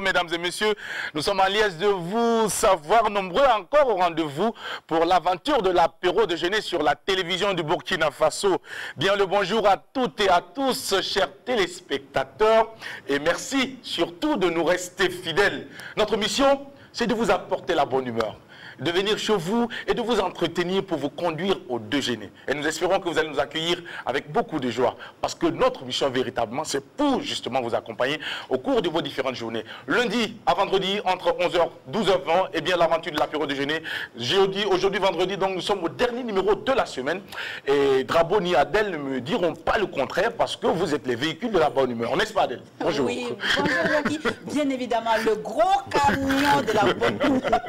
mesdames et messieurs. Nous sommes en liesse de vous savoir nombreux encore au rendez-vous pour l'aventure de l'apéro déjeuner sur la télévision du Burkina Faso. Bien le bonjour à toutes et à tous, chers téléspectateurs, et merci surtout de nous rester fidèles. Notre mission, c'est de vous apporter la bonne humeur de venir chez vous et de vous entretenir pour vous conduire au déjeuner. Et nous espérons que vous allez nous accueillir avec beaucoup de joie parce que notre mission véritablement, c'est pour justement vous accompagner au cours de vos différentes journées. Lundi à vendredi, entre 11h, 12h20, et bien l'aventure de l'apéro déjeuner. Jeudi, aujourd'hui vendredi, donc nous sommes au dernier numéro de la semaine. Et Drabo ni Adèle ne me diront pas le contraire parce que vous êtes les véhicules de la bonne humeur. N'est-ce pas Adèle? Bonjour. Oui, bonjour Bien évidemment, le gros camion de la bonne humeur.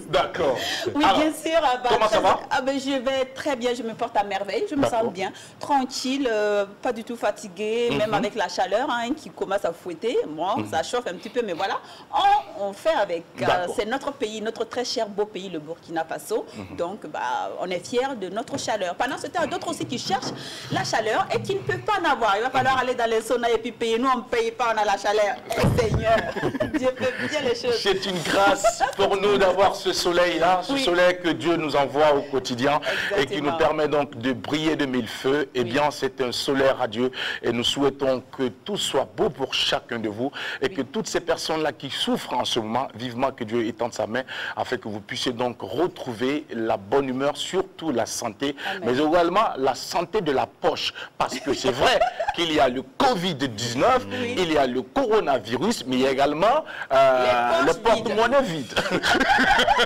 D'accord. Oui, bien sûr. Ah bah, comment ça va ah ben, Je vais très bien, je me porte à merveille, je me sens bien, tranquille, euh, pas du tout fatiguée, même mhm. avec la chaleur hein, qui commence à fouetter. Bon, mhm. ça chauffe un petit peu, mais voilà, on, fait avec. Euh, c'est notre pays, notre très cher beau pays, le Burkina Faso. Mhm. Donc, bah, on est fiers de notre chaleur. Pendant ce temps, d'autres aussi qui cherchent la chaleur et qui ne peuvent pas en avoir. Il va falloir aller dans les saunas et puis payer. Nous, on ne paye pas, on a la chaleur. Eh, Seigneur, Dieu fait bien les choses. C'est une grâce pour nous d'avoir ce soleil-là, ce soleil que Dieu nous envoie au quotidien et qui nous permet donc de briller de mille feux, eh bien, c'est un soleil radieux et nous souhaitons que tout soit beau pour chacun de vous et que toutes ces personnes-là qui souffrent en ce moment, vivement que Dieu étende sa main afin que vous puissiez donc retrouver la bonne humeur, surtout la santé, mais également la santé de la poche. Parce que c'est vrai qu'il y a le Covid-19, il y a le coronavirus, mais il y a également euh, le porte-monnaie vide.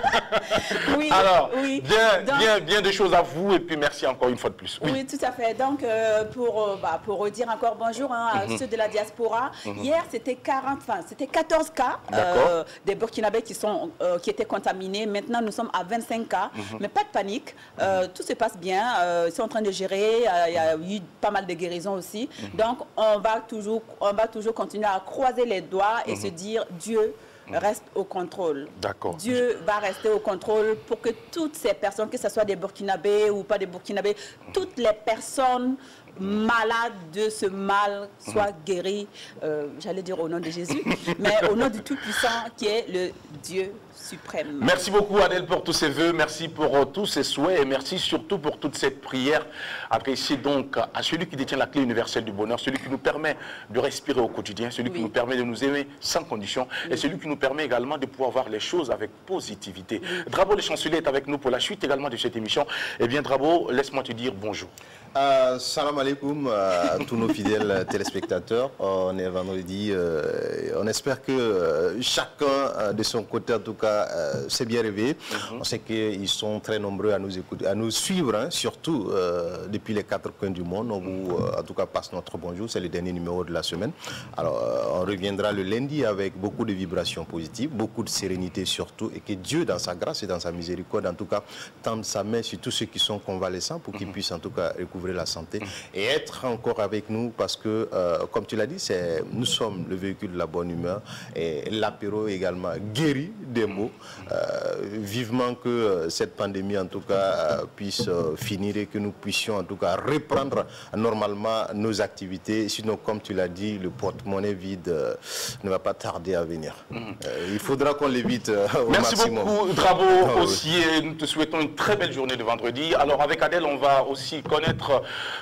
oui, Alors, bien, bien, bien des choses à vous et puis merci encore une fois de plus. Oui, tout à fait. Donc, euh, pour, euh, bah, pour redire encore bonjour hein, à mhm. ceux de la diaspora, mhm. hier c'était 40, enfin, c'était 14 cas euh, des Burkinabés qui, sont, qui étaient contaminés. Maintenant, nous sommes à 25 cas, mhm. mais pas de panique. tout se passe bien. ils sont en train de gérer. Il y a eu pas mal de guérisons aussi. Donc, on va, toujours, on va toujours continuer à croiser les doigts et se dire Dieu reste au contrôle. D'accord. Dieu va rester au contrôle pour que toutes ces personnes, que ce soit des Burkinabés ou pas des Burkinabés, toutes les personnes malades de ce mal soient guéries, euh, j'allais dire au nom de Jésus, mais au nom du Tout-Puissant qui est le Dieu suprême. Merci beaucoup Adèle pour tous ces voeux, merci pour euh, tous ces souhaits et merci surtout pour toute cette prière adressée donc à celui qui détient la clé universelle du bonheur, celui qui nous permet de respirer au quotidien, celui qui nous permet de nous aimer sans condition et celui qui nous permet également de pouvoir voir les choses avec positivité. Drabo le chancelier est avec nous pour la suite également de cette émission. Eh bien Drabo, laisse-moi te dire bonjour. Euh, salam alaikum à tous nos fidèles téléspectateurs. On est vendredi. Euh, on espère que euh, chacun de son côté, en tout cas, s'est bien réveillé. Mhm. On sait qu'ils sont très nombreux à nous écouter, à nous suivre, hein, surtout depuis les quatre coins du monde. On vous, en tout cas, passe notre bonjour. C'est le dernier numéro de la semaine. Alors, on reviendra le lundi avec beaucoup de vibrations positives, beaucoup de sérénité surtout, et que Dieu, dans sa grâce et dans sa miséricorde, en tout cas, tende sa main sur tous ceux qui sont convalescents pour qu'ils mhm. puissent, en tout cas, recouvrir la santé et être encore avec nous parce que, euh, comme tu l'as dit, c'est nous sommes le véhicule de la bonne humeur et l'apéro également guéri des maux. Euh, vivement que euh, cette pandémie, en tout cas, puisse finir et que nous puissions, en tout cas, reprendre normalement nos activités. Sinon, comme tu l'as dit, le porte-monnaie vide ne va pas tarder à venir. il faudra qu'on l'évite au Merci maximum. Merci beaucoup, Bravo ah aussi, et nous te souhaitons une très belle journée de vendredi. Alors, avec Adèle, on va aussi connaître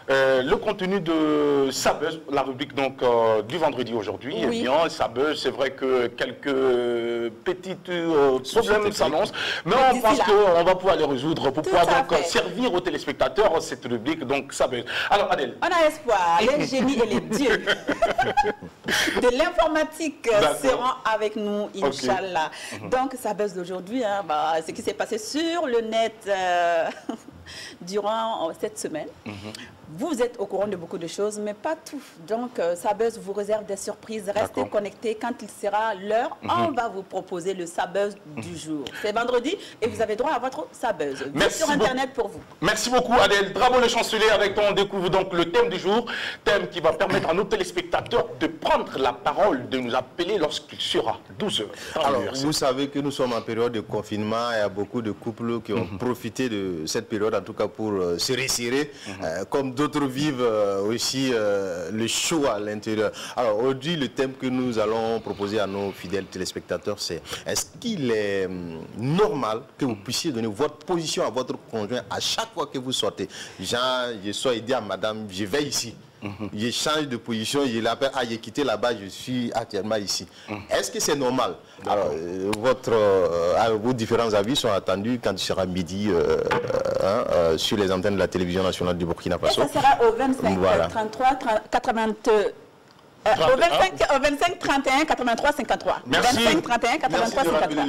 euh, le contenu de Sabeuse, la rubrique donc euh, du vendredi aujourd'hui. Oui. Eh bien, Sabeuse, c'est vrai que quelques petits euh, problèmes s'annoncent, mais on pense qu'on va pouvoir les résoudre pour pouvoir donc servir aux téléspectateurs cette rubrique, donc Sabeuse. Alors, Adèle. On a espoir, les génies et les dieux de l'informatique seront avec nous, Inch'Allah. Mhm. Donc, Sabeuse d'aujourd'hui, hein, bah, ce qui s'est passé sur le net durant cette semaine. Mhm. Vous êtes au courant de beaucoup de choses, mais pas tout. Donc, euh, Sabeuse vous réserve des surprises. Restez connectés. Quand il sera l'heure, mhm. on va vous proposer le Sabeuse du jour. C'est vendredi et vous avez droit à votre Sabeuse. Merci sur Internet pour vous. Merci beaucoup, Adèle. Bravo le chancelier. Avec toi, on découvre donc le thème du jour. Thème qui va permettre à nos téléspectateurs de prendre la parole, de nous appeler lorsqu'il sera 12 heures. Alors, vous savez que nous sommes en période de confinement. Il y a beaucoup de couples qui ont mhm. profité de cette période, en tout cas pour euh, se resserrer. Mhm. Euh, comme d'autres vivent euh, aussi euh, le show à l'intérieur. Alors aujourd'hui, le thème que nous allons proposer à nos fidèles téléspectateurs, c'est est-ce qu'il est hum, normal que vous puissiez donner votre position à votre conjoint à chaque fois que vous sortez? Genre, je sois aidé à madame, je vais ici. Je change de position, je l'appelle, ah, j'ai quitté là-bas, je suis actuellement ici. Est-ce que c'est normal? Alors, euh, votre, euh, ah, vos différents avis sont attendus quand il sera midi euh, hein, euh, sur les antennes de la télévision nationale du Burkina Et Faso. ça sera au 25 Voilà. 33 30, 80, euh, au 25, au 25 31 83 53. Merci. 25 31 83 53.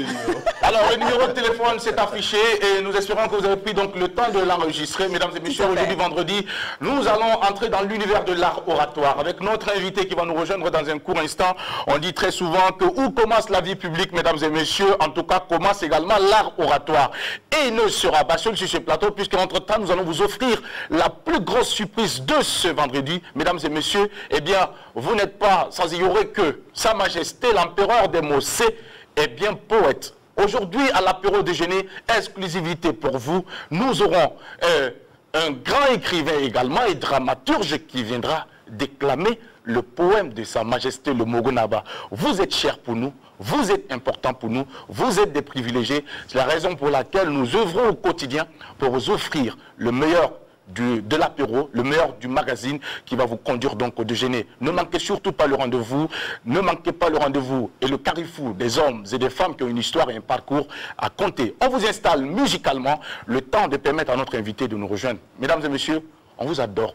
Alors, le numéro de téléphone s'est affiché et nous espérons que vous avez pris donc le temps de l'enregistrer. Mesdames et messieurs, aujourd'hui, vendredi, nous allons entrer dans l'univers de l'art oratoire avec notre invité qui va nous rejoindre dans un court instant. On dit très souvent que où commence la vie publique, mesdames et messieurs, en tout cas, commence également l'art oratoire. Et il ne sera pas seul sur ce plateau puisqu'entre-temps, nous allons vous offrir la plus grosse surprise de ce vendredi. Mesdames et messieurs, eh bien, vous n'êtes pas sans ignorer que Sa Majesté l'Empereur des Mossé est bien poète. Aujourd'hui, à l'apéro déjeuner, exclusivité pour vous, nous aurons euh, un grand écrivain également et dramaturge qui viendra déclamer le poème de Sa Majesté le Mogonaba. Vous êtes cher pour nous, vous êtes important pour nous, vous êtes des privilégiés. C'est la raison pour laquelle nous œuvrons au quotidien pour vous offrir le meilleur du- de l'apéro, le meilleur du magazine qui va vous conduire donc au déjeuner. Ne manquez surtout pas le rendez-vous, ne manquez pas le rendez-vous et le carrefour des hommes et des femmes qui ont une histoire et un parcours à compter. On vous installe musicalement le temps de permettre à notre invité de nous rejoindre. Mesdames et messieurs, on vous adore.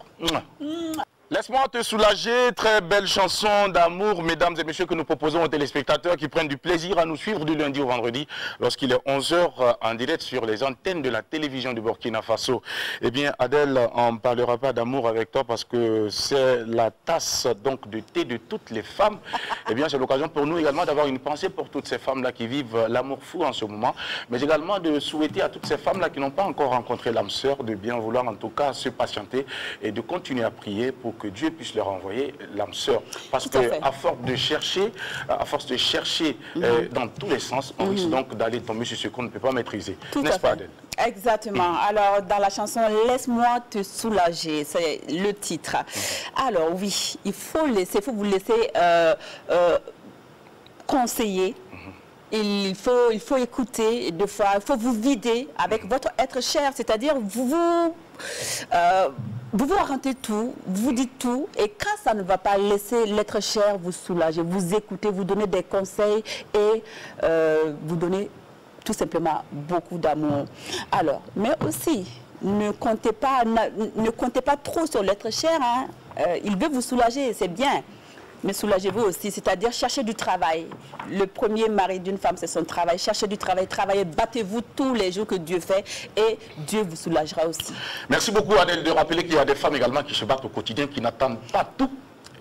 Laisse-moi te soulager, très belle chanson d'amour, mesdames et messieurs, que nous proposons aux téléspectateurs qui prennent du plaisir à nous suivre du lundi au vendredi lorsqu'il est 11h en direct sur les antennes de la télévision du Burkina Faso. Eh bien, Adèle, on ne parlera pas d'amour avec toi parce que c'est la tasse donc de thé de toutes les femmes. Eh bien, c'est l'occasion pour nous également d'avoir une pensée pour toutes ces femmes-là qui vivent l'amour fou en ce moment, mais également de souhaiter à toutes ces femmes-là qui n'ont pas encore rencontré l'âme sœur de bien vouloir en tout cas se patienter et de continuer à prier pour que Dieu puisse leur envoyer l'âme sœur. Parce Tout à que fait. à force de chercher, à force de chercher euh, dans tous les sens, on risque donc d'aller tomber sur ce qu'on ne peut pas maîtriser. N'est-ce pas. Adèle? Exactement. Alors, dans la chanson Laisse-moi te soulager, c'est le titre. Alors, oui, il faut laisser, il faut vous laisser euh, euh, conseiller. Il faut, il faut écouter deux fois, il faut vous vider avec votre être cher, c'est-à-dire vous vous, euh, vous vous racontez tout, vous dites tout, et quand ça ne va pas, laissez l'être cher vous soulager, vous écouter, vous donner des conseils et euh, vous donner tout simplement beaucoup d'amour. Alors, mais aussi, ne comptez pas, ne comptez pas trop sur l'être cher. hein. Euh, il veut vous soulager, c'est bien. Mais soulagez-vous aussi, c'est-à-dire chercher du travail. Le premier mari d'une femme, c'est son travail. Cherchez du travail, travaillez, battez-vous tous les jours que Dieu fait et Dieu vous soulagera aussi. Merci beaucoup, Adèle, de rappeler qu'il y a des femmes également qui se battent au quotidien, qui n'attendent pas tout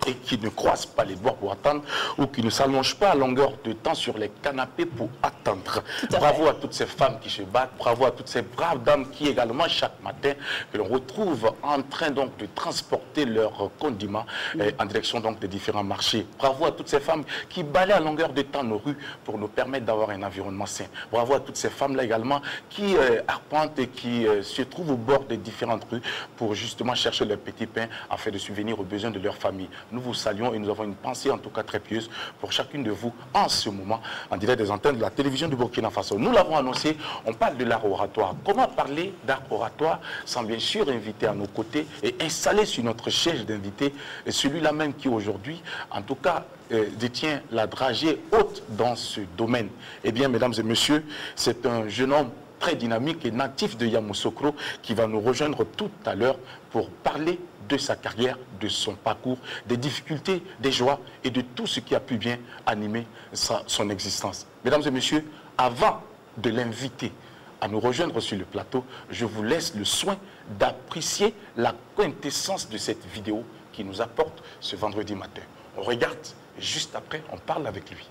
et qui ne croisent pas les bois pour attendre ou qui ne s'allongent pas à longueur de temps sur les canapés pour attendre. à Bravo à toutes ces femmes qui se battent, bravo à toutes ces braves dames qui également chaque matin que l'on retrouve en train donc de transporter leurs condiments euh, en direction donc des différents marchés. Bravo à toutes ces femmes qui balayent à longueur de temps nos rues pour nous permettre d'avoir un environnement sain. Bravo à toutes ces femmes-là également qui euh, arpentent et qui euh, se trouvent au bord des différentes rues pour justement chercher leur petit pain afin de subvenir aux besoins de leur famille. Nous vous saluons et nous avons une pensée en tout cas très pieuse pour chacune de vous en ce moment en direct des antennes de la télévision du Burkina Faso. Nous l'avons annoncé, on parle de l'art oratoire. Comment parler d'art oratoire sans bien sûr inviter à nos côtés et installer sur notre chaise d'invité celui-là même qui aujourd'hui, en tout cas, euh, détient la dragée haute dans ce domaine? Eh bien, mesdames et messieurs, c'est un jeune homme très dynamique et natif de Yamoussoukro qui va nous rejoindre tout à l'heure pour parler de sa carrière, de son parcours, des difficultés, des joies et de tout ce qui a pu bien animer son existence. Mesdames et messieurs, avant de l'inviter à nous rejoindre sur le plateau, je vous laisse le soin d'apprécier la quintessence de cette vidéo qui nous apporte ce vendredi matin. On regarde juste après, on parle avec lui.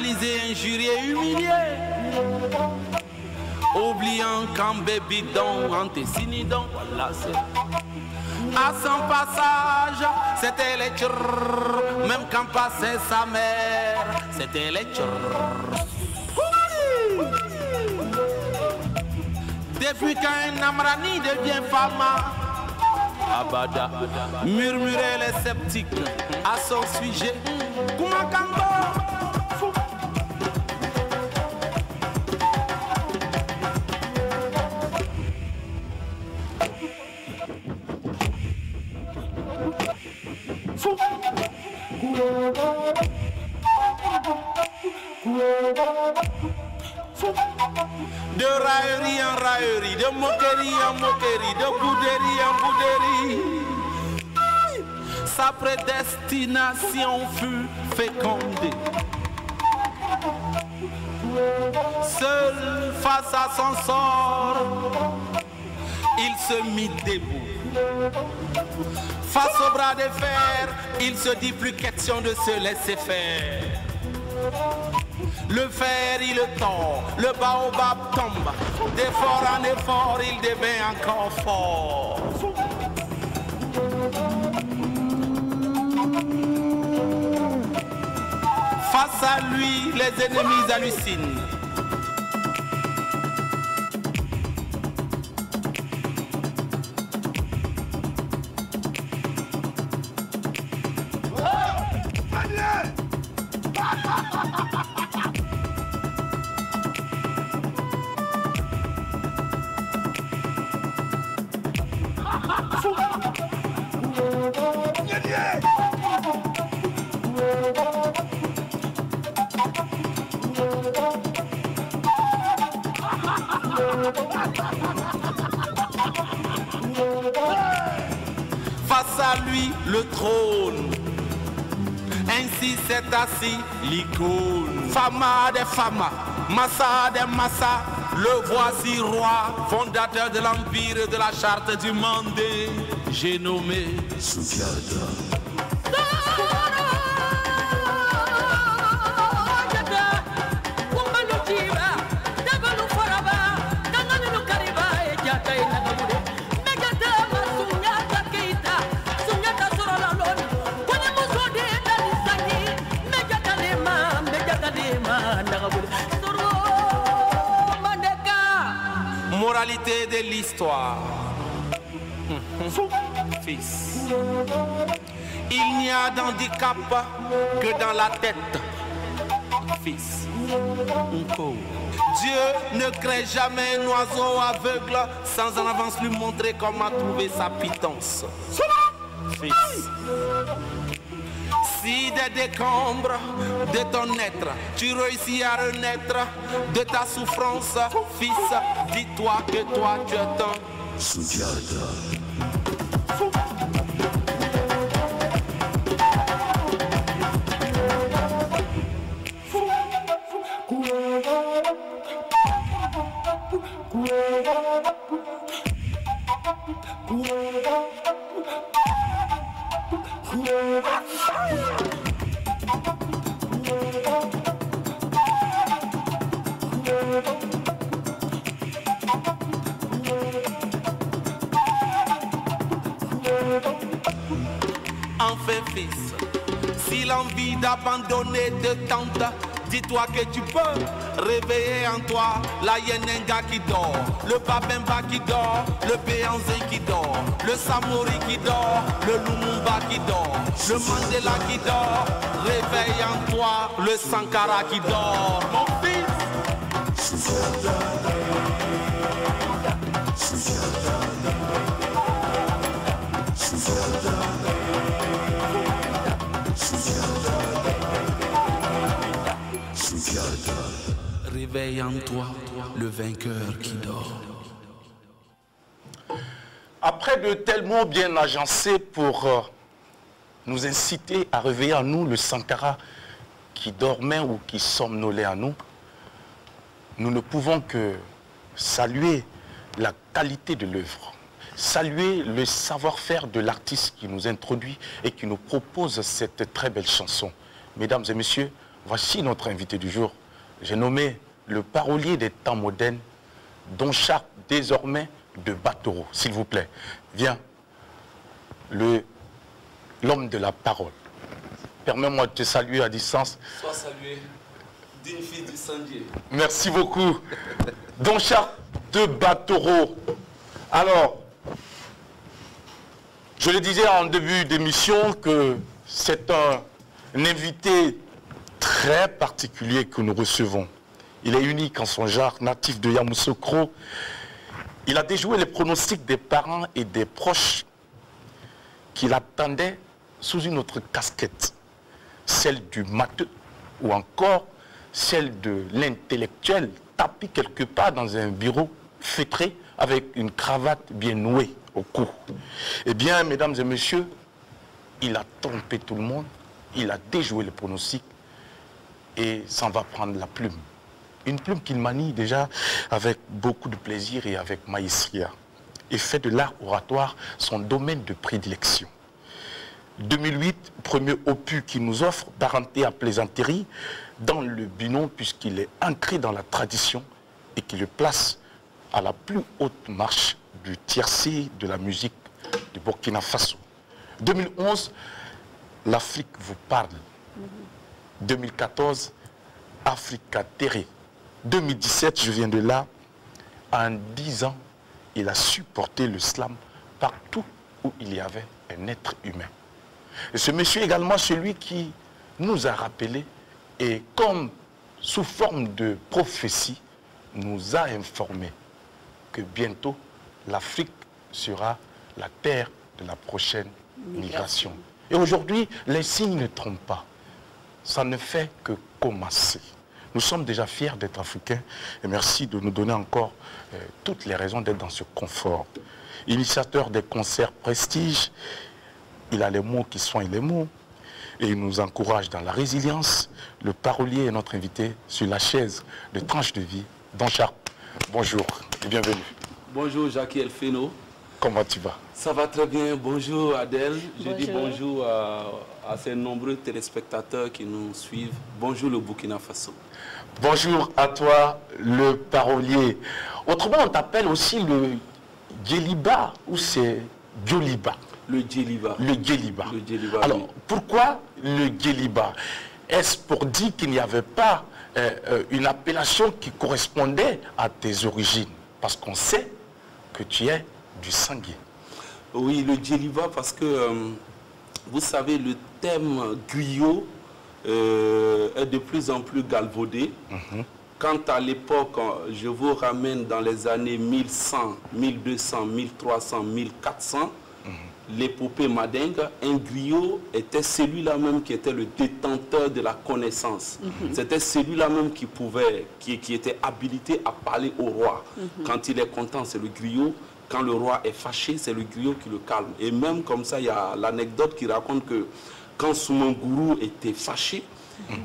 Banalisé, injurié, humilié. Oubliant qu'en bébidon, antécinidon, voilà c'est. À son passage, c'était les tchurr, même quand passait sa mère, c'était les tchurr. Depuis qu'un Amrani devient fama, Abada, murmurait les sceptiques à son sujet. Prédestination fut fécondée. Seul face à son sort, il se mit debout. Face au bras de fer, il se dit plus question de se laisser faire. Le fer, il le tord, le baobab tombe. D'effort en effort, il devient encore fort. Lui, les ennemis hallucinent. L'icône. Fama des Fama, Massa des Massa. Le voici roi, fondateur de l'empire de la charte du monde. J'ai nommé Moralité l'histoire. Fils. Il n'y a d'handicap que dans la tête. Fils. Dieu ne crée jamais un oiseau aveugle sans en avance lui montrer comment trouver sa pitance. Fils. Des décombres de ton être, tu réussis à renaître de ta souffrance, fils, dis-toi que toi tu es Enfin, si l'envie d'abandonner te tente, dis-toi que tu peux réveiller en toi la Yenenga qui dort, le Babemba qui dort, le Béanzé qui dort, le Samori qui dort, le Lumumba qui dort, le Mandela qui dort. Réveille en toi le Sankara qui dort, mon fils. Réveille en toi le vainqueur qui dort. Après de tels mots bien agencés pour euh, nous inciter à réveiller en nous le Sankara qui dormaient ou qui somnolaient à nous, nous ne pouvons que saluer la qualité de l'œuvre, saluer le savoir-faire de l'artiste qui nous introduit et qui nous propose cette très belle chanson. Mesdames et messieurs, voici notre invité du jour. J'ai nommé le parolier des temps modernes, Don Charles, désormais de Batoro. S'il vous plaît, viens, l'homme de la parole. Permets-moi de te saluer à distance. Sois salué d'une fille du Sandier. Merci beaucoup. Don Charles de Batoro. Alors, je le disais en début d'émission que c'est un, invité très particulier que nous recevons. Il est unique en son genre, natif de Yamoussoukro. Il a déjoué les pronostics des parents et des proches qui l'attendaient sous une autre casquette, celle du matheux ou encore celle de l'intellectuel tapis quelque part dans un bureau feutré avec une cravate bien nouée au cou. Eh bien, mesdames et messieurs, il a trompé tout le monde, il a déjoué le pronostic et s'en va prendre la plume. Une plume qu'il manie déjà avec beaucoup de plaisir et avec maestria et fait de l'art oratoire son domaine de prédilection. 2008, premier opus qu'il nous offre, parenté à plaisanterie, dans le binôme puisqu'il est ancré dans la tradition et qui le place à la plus haute marche du tiercé de la musique du Burkina Faso. 2011, l'Afrique vous parle. 2014, Africa Terre. 2017, je viens de là. En 10 ans, il a supporté le slam partout où il y avait un être humain. Et ce monsieur est également celui qui nous a rappelé et comme sous forme de prophétie, nous a informé que bientôt l'Afrique sera la terre de la prochaine migration. Et aujourd'hui, les signes ne trompent pas. Ça ne fait que commencer. Nous sommes déjà fiers d'être africains et merci de nous donner encore euh, toutes les raisons d'être dans ce confort. Initiateur des concerts prestige, il a les mots qui soignent les mots et il nous encourage dans la résilience. Le parolier est notre invité sur la chaise de tranche de vie, Don Bonjour et bienvenue. Bonjour Jackie Elfeno. Comment tu vas? Ça va très bien. Bonjour Adèle. Je dis bonjour à, ces nombreux téléspectateurs qui nous suivent. Bonjour le Burkina Faso. Bonjour à toi, le parolier. Autrement, on t'appelle aussi le Djeliba ou c'est Djoliba? Le Djeliba. Le Djeliba. Alors, pourquoi le Djeliba? Est-ce pour dire qu'il n'y avait pas euh, euh, une appellation qui correspondait à tes origines? Parce qu'on sait que tu es du sanguin. Oui, le Djeliba, parce que, euh, vous savez, le thème griot est de plus en plus galvaudé. Mhm. Quand à l'époque, je vous ramène dans les années 1100, 1200, 1300, 1400, l'épopée Madingue, un griot était celui-là même qui était le détenteur de la connaissance. Mhm. C'était celui-là même qui pouvait, qui, qui, était habilité à parler au roi. Mhm. Quand il est content, c'est le griot. Quand le roi est fâché, c'est le griot qui le calme. Et même comme ça, il y a l'anecdote qui raconte que quand Soumangourou était fâché,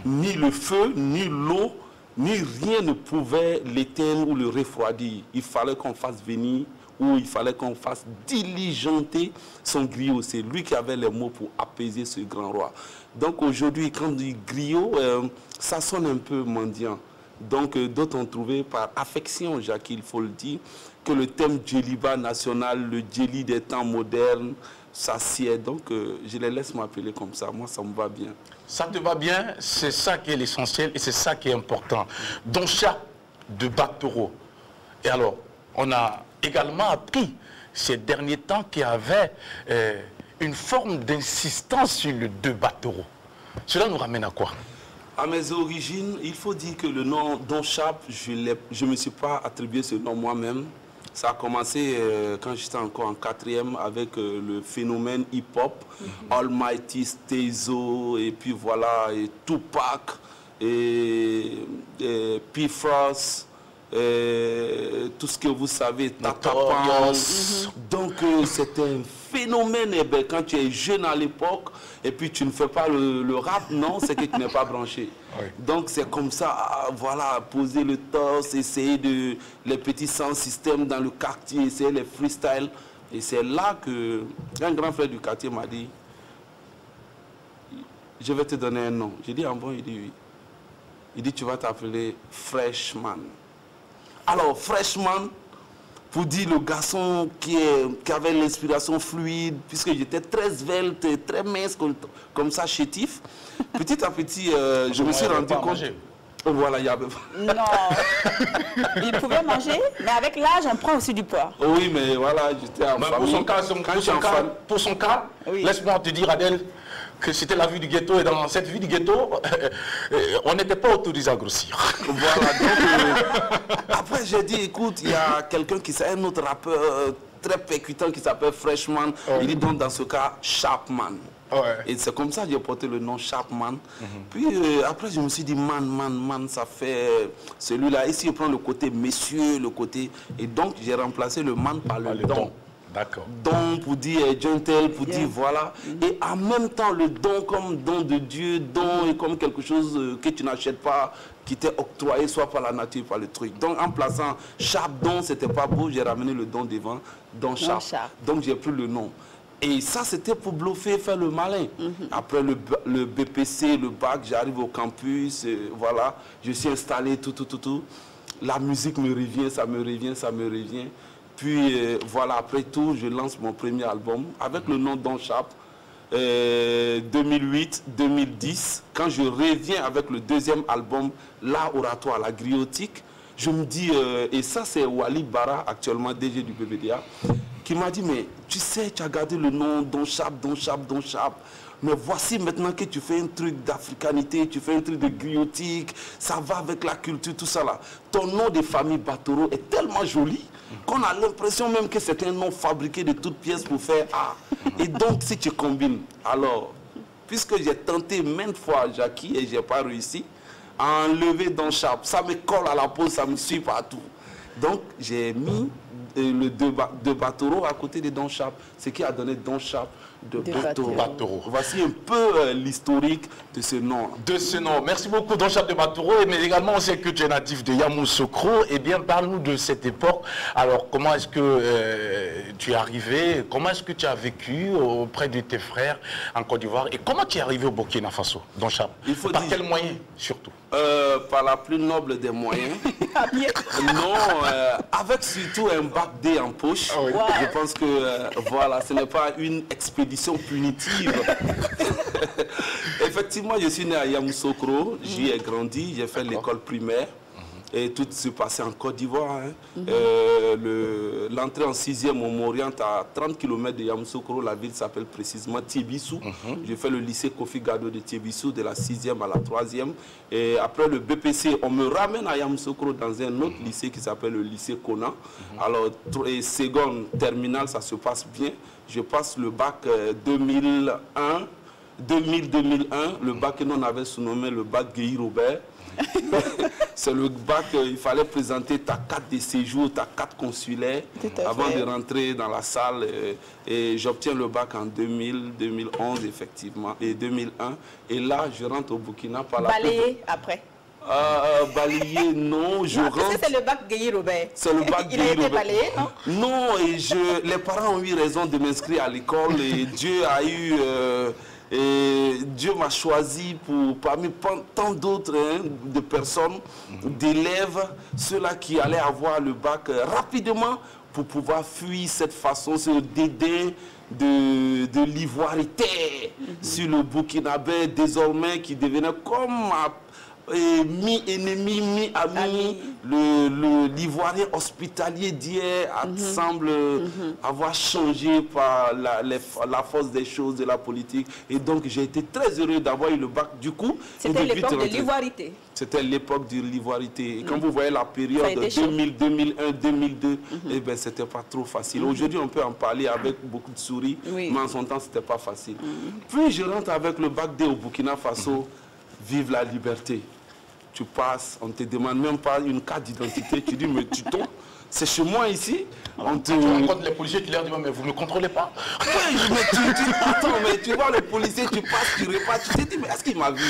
ni le feu, ni l'eau, ni rien ne pouvait l'éteindre ou le refroidir. Il fallait qu'on fasse venir où il fallait qu'on fasse diligenter son griot. C'est lui qui avait les mots pour apaiser ce grand roi. Donc aujourd'hui, quand on dit griot, euh, ça sonne un peu mendiant. Donc euh, d'autres ont trouvé par affection, Jacques, il faut le dire, que le thème Djeliba national, le Djeli des temps modernes, ça sied. Donc euh, je les laisse m'appeler comme ça. Moi, ça me va bien. Ça te va bien, c'est ça qui est l'essentiel et c'est ça qui est important. Donc, chat de Batoro. Et alors, on a également appris ces derniers temps qu'il y avait euh, une forme d'insistance sur le deux bateaux. Cela nous ramène à quoi? À mes origines, il faut dire que le nom Don Chap, je ne me suis pas attribué ce nom moi-même. Ça a commencé euh, quand j'étais encore en quatrième avec euh, le phénomène hip-hop, mhm. Almighty Stezo, et puis voilà, et Tupac, et, et P-Frost, tout ce que vous savez, Tata mhm. Donc euh, c'était un phénomène, eh ben, quand tu es jeune à l'époque, et puis tu ne fais pas le, le rap, non, c'est que tu n'es pas branché. Oui. Donc c'est comme ça, voilà, poser le torse, essayer de, les petits sound systèmes dans le quartier, essayer les freestyles. Et c'est là que un grand frère du quartier m'a dit, je vais te donner un nom. J'ai dit, ah bon, il dit oui. Il dit, tu vas t'appeler Freshman. Alors, Freshman, pour dire le garçon qui, est- qui avait l'inspiration fluide, puisque j'étais très svelte, très mince, comme, comme ça, chétif. Petit à petit, euh, je me suis rendu compte. manger. Voilà, il y avait. Non. Il pouvait manger, mais avec l'âge, on prend aussi du poids. Oui, mais voilà, j'étais en Ben, pour famille. son cas, son- Quand pour son cas, pour son cas, Oui. laisse-moi te dire, Adèle, que c'était la vie du ghetto et dans cette vie du ghetto, euh, on n'était pas autorisé à grossir. Voilà, donc, euh, après j'ai dit, écoute, il y a quelqu'un qui c'est un autre rappeur euh, très percutant qui s'appelle Freshman. Il dit donc dans ce cas Sharpman. Ouais. Et c'est comme ça que j'ai porté le nom Sharpman. Puis euh, après je me suis dit, man, man, man, ça fait celui-là. Ici, on prend le côté messieurs, le côté. Et donc j'ai remplacé le man par le, Le don don. D'accord. don pour dire euh, gentle, pour Yeah. dire voilà. Et en même temps, le don comme don de Dieu, don est comme quelque chose euh, que tu n'achètes pas, qui t'est octroyé soit par la nature, par le truc. Donc en plaçant Sharp don, c'était pas beau, j'ai ramené le don devant, don Sharp. Sharp. Donc j'ai pris le nom. Et ça, c'était pour bluffer, faire le malin. Après le, le BPC, le bac, j'arrive au campus, euh, voilà, je suis installé, tout, tout, tout, tout. La musique me revient, ça me revient, ça me revient. Puis euh, voilà, après tout, je lance mon premier album avec le nom Don Chap. 2008-2010, quand je reviens avec le deuxième album, L'art oratoire, la griotique, je me dis, euh, et ça c'est Wali Bara, actuellement DG du BBDA, qui m'a dit, mais tu sais, tu as gardé le nom Don Chap, Don Chap, Don Chap. Mais voici maintenant que tu fais un truc d'africanité, tu fais un truc de griotique, ça va avec la culture, tout ça là. Ton nom de famille Batoro est tellement joli qu'on a l'impression même que c'est un nom fabriqué de toutes pièces pour faire art. Et donc si tu combines, alors, puisque j'ai tenté maintes fois Jackie et j'ai pas réussi, à enlever Don Chap, ça me colle à la peau, ça me suit partout. Donc j'ai mis euh, le ba- deux Batoro à côté de Don Chap, ce qui a donné Don Chap de De Batoro. Batoro. Voici un peu euh, l'historique de ce nom. De ce nom. Merci beaucoup, Don Chap de Batoro. Mais également, on sait que tu es natif de Yamoussoukro. Eh bien, parle-nous de cette époque. Alors, comment est-ce que euh, tu es arrivé? Comment est-ce que tu as vécu auprès de tes frères en Côte d'Ivoire? Et comment tu es arrivé au Burkina Faso, Don faut Par dire- quel moyen, surtout? Euh, par la plus noble des moyens. À pied. Non, euh, avec surtout un bac D en poche. Ah oui. Wow. Je pense que euh, voilà, ce n'est pas une expédition punitive. Effectivement, je suis né à Yamoussoukro, j'y ai grandi, j'ai fait l'école primaire. Et tout se passait en Côte d'Ivoire. hein. Euh, le- L'entrée en sixième, on m'oriente à 30 km de Yamoussoukro. La ville s'appelle précisément Tibissou. J'ai fait le lycée Kofi Gado de Tibissou de la sixième à la troisième. Et après le BPC, on me ramène à Yamoussoukro dans un autre lycée qui s'appelle le lycée Kona. Alors, tr- et seconde, terminale, ça se passe bien. Je passe le bac euh, 2001. 2000-2001, le bac que l'on avait surnommé le bac Guy Robert. C'est le bac, euh, il fallait présenter ta carte de séjour, ta carte consulaire avant fait. de rentrer dans la salle. euh, et j'obtiens le bac en 2000, 2011 effectivement, et 2001. Et là, je rentre au Burkina par la Balayé après. Euh, balayer, non, je Non, parce rentre. c'est le bac Guy Robert? C'est le bac Il a été balayé, non? Non, et je, les parents ont eu raison de m'inscrire à l'école et Dieu a eu. euh, et Dieu m'a choisi pour, parmi tant d'autres hein, de personnes, d'élèves, ceux-là qui allaient avoir le bac euh, rapidement pour pouvoir fuir cette façon, ce dédain de, de l'ivoirité sur le Burkinabé, désormais qui devenait comme à- mi-ennemi, mi-ami. Ami. Le- le- L'ivoirien hospitalier d'hier a- semble avoir changé par la, les- la force des choses, de la politique. Et donc, j'ai été très heureux d'avoir eu le bac du coup. C'était l'époque de l'ivoirité. C'était l'époque de l'ivoirité. Et quand vous voyez la période été chaud. 2000, 2001, 2002, eh ben, c'était pas trop facile. Aujourd'hui, on peut en parler avec beaucoup de souris, Oui. mais en son temps, c'était pas facile. Puis, je rentre avec le bac D au Burkina Faso. Vive la liberté. Tu passes, on te demande même pas une carte d'identité. Tu dis, mais tu tombes. c'est chez moi ici. On te... Tu rencontres les policiers, tu leur dis, mais vous ne me contrôlez pas Oui, mais tu, tu, attends, mais tu vois le policier, tu passes, tu repasses, tu te dis, mais est-ce qu'il m'a vu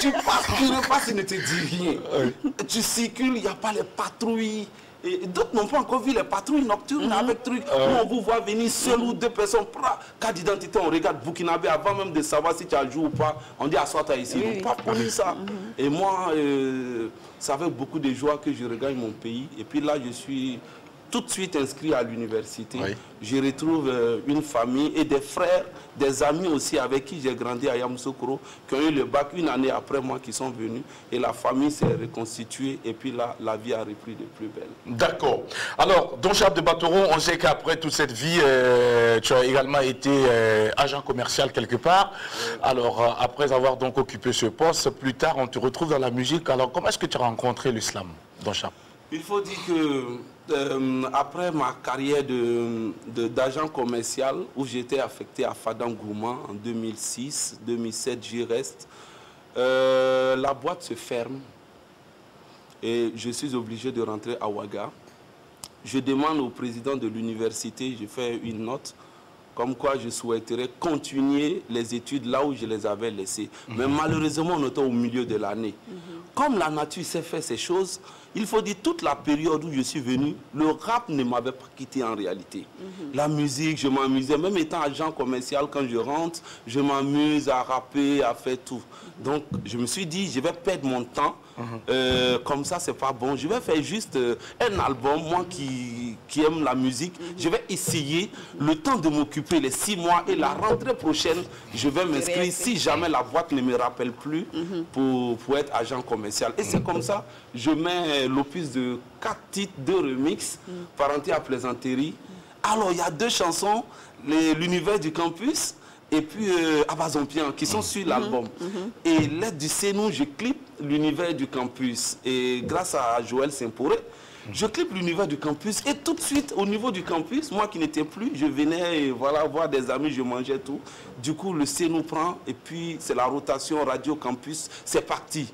Tu passes, tu repasses, il ne te dit rien. Tu circules, il n'y a pas les patrouilles. Et d'autres n'ont pas encore vu les patrouilles nocturnes avec trucs. Nous, on vous voit venir seul ou deux personnes. Pra, carte d'identité, on regarde Burkinabé avant même de savoir si tu as joué ou pas. On dit, assois-toi ici. Ils n'ont pas connu ça. Et moi, euh, c'est avec beaucoup de joie que je regagne mon pays. Et puis là, je suis tout de suite inscrit à l'université. Oui. Je retrouve euh, une famille et des frères, des amis aussi avec qui j'ai grandi à Yamoussoukro, qui ont eu le bac une année après moi, qui sont venus. Et la famille s'est reconstituée et puis là, la vie a repris de plus belle. D'accord. Alors, Don Charles de Batoron, on sait qu'après toute cette vie, euh, tu as également été euh, agent commercial quelque part. Alors, après avoir donc occupé ce poste, plus tard, on te retrouve dans la musique. Alors, comment est-ce que tu as rencontré l'islam, Don Charles? Il faut dire que euh, après ma carrière de- de- d'agent commercial, où j'étais affecté à Fadangouma en 2006, 2007, j'y reste, euh, la boîte se ferme et je suis obligé de rentrer à Ouaga. Je demande au président de l'université, je fais une note, comme quoi je souhaiterais continuer les études là où je les avais laissées. Mais malheureusement, on était au milieu de l'année. Comme la nature sait faire ces choses, il faut dire toute la période où je suis venu, le rap ne m'avait pas quitté en réalité. La musique, je m'amusais, même étant agent commercial, quand je rentre, je m'amuse à rapper, à faire tout. Donc, je me suis dit, je vais perdre mon temps. Euh, comme ça, c'est pas bon. Je vais faire juste euh, un album, moi qui, qui aime la musique. Je vais essayer le temps de m'occuper les six mois et la rentrée prochaine, je vais m'inscrire si jamais la boîte ne me rappelle plus pour, pour être agent commercial. Et c'est comme ça, je mets l'opus de quatre titres, deux remix, parenté à plaisanterie. Alors, il y a deux chansons, l'univers du campus et puis euh, Abazompian, qui sont sur l'album. Et l'aide du Sénou, je clip l'univers du campus. Et grâce à Joël Saint-Poré, je clip l'univers du campus. Et tout de suite, au niveau du campus, moi qui n'étais plus, je venais et voilà, voir des amis, je mangeais tout. Du coup, le Sénou prend, et puis c'est la rotation radio campus, c'est parti.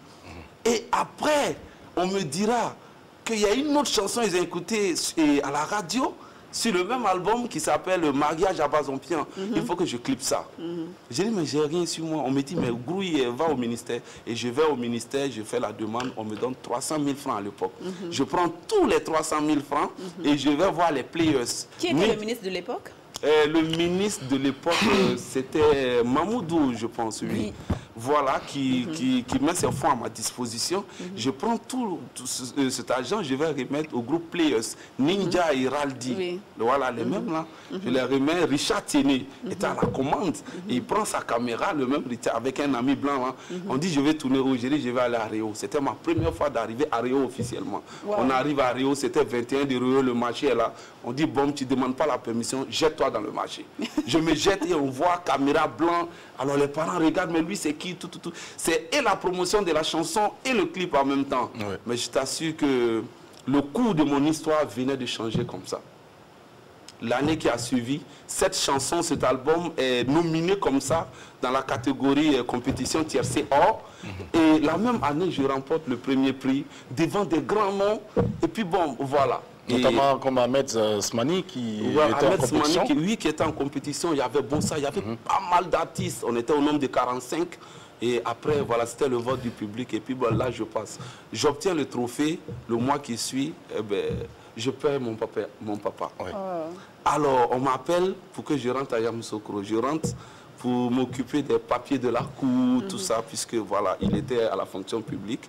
Et après, on me dira qu'il y a une autre chanson qu'ils ont écoutée eh, à la radio sur le même album qui s'appelle Le mariage à Bazompian. Il faut que je clippe ça. J'ai dit, mais j'ai rien sur moi. On me dit, mais Grouille, va au ministère. Et je vais au ministère, je fais la demande, on me donne 300 000 francs à l'époque. Je prends tous les 300 000 francs et je vais voir les players. Qui était Mais- le ministre de l'époque? Euh, le ministre de l'époque, euh, c'était Mamoudou, je pense, oui. Oui. Voilà, qui, qui, qui met ses fonds à ma disposition. Je prends tout, tout ce- euh, cet argent, je vais remettre au groupe Players, Ninja et Raldi. Oui. Voilà, les mêmes là. Je les remets. Richard Tienné était à la commande. Et il prend sa caméra, le même avec un ami blanc. là. On dit, je vais tourner au Géry, je vais aller à Réo. C'était ma première fois d'arriver à Réo officiellement. Wow. On arrive à Réo, c'était 21 de Réo, le marché est là. On dit, bon, tu ne demandes pas la permission, jette-toi dans le marché. je me jette et on voit caméra blanc. Alors les parents regardent, mais lui, c'est qui tout, tout, tout. C'est et la promotion de la chanson et le clip en même temps. Ouais. Mais je t'assure que le cours de mon histoire venait de changer comme ça l'année qui a suivi, cette chanson, cet album est nominé comme ça dans la catégorie euh, compétition tiercé or. Et la même année, je remporte le premier prix devant des grands noms. Et puis bon, voilà. Et- Notamment comme Ahmed euh, Smani qui Ouais, était en Ahmed compétition. qui, oui, qui était en compétition, il y avait Bonsa, il y avait pas mal d'artistes. On était au nombre de 45. Et après, voilà, c'était le vote du public. Et puis bon, là, je passe. J'obtiens le trophée. Le mois qui suit, eh ben, je perds mon papa. Mon papa. Ouais. Alors, on m'appelle pour que je rentre à Yamoussoukro. Je rentre pour m'occuper des papiers de la cour, tout ça, puisque voilà, il était à la fonction publique.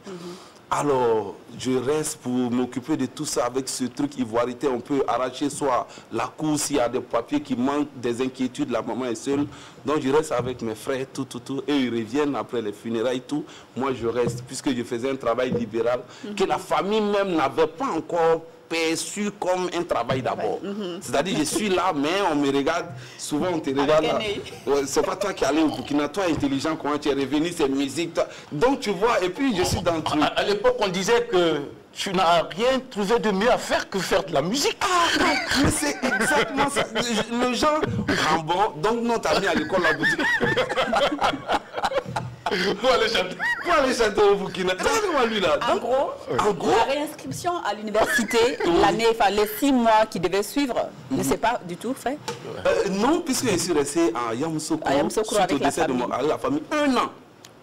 Alors, je reste pour m'occuper de tout ça avec ce truc ivoirité. On peut arracher soit la cour s'il y a des papiers qui manquent, des inquiétudes, la maman est seule. Donc, je reste avec mes frères, tout, tout, tout. Et ils reviennent après les funérailles, tout. Moi, je reste, puisque je faisais un travail libéral que la famille même n'avait pas encore perçu comme un travail d'abord. C'est-à-dire, je suis là, mais on me regarde, souvent on te regarde. Ouais, c'est pas toi qui es allé au Burkina, toi intelligent, comment tu es revenu, c'est musique. toi. Donc tu vois, et puis je suis dans le truc. À, à l'époque, on disait que tu n'as rien trouvé de mieux à faire que faire de la musique. Mais c'est exactement ça. Le- ah bon, donc non, t'as mis à l'école la boutique. pour aller chanter, pour aller chanter au Burkina. Lui là. En gros, en gros, la réinscription à l'université, l'année, enfin les six mois qui devaient suivre, ne s'est pas du tout fait. euh, non, puisque je suis resté à Yamoussoukro, À Yamoussoukro suite avec au la décès de mon- famille. avec la famille, un an.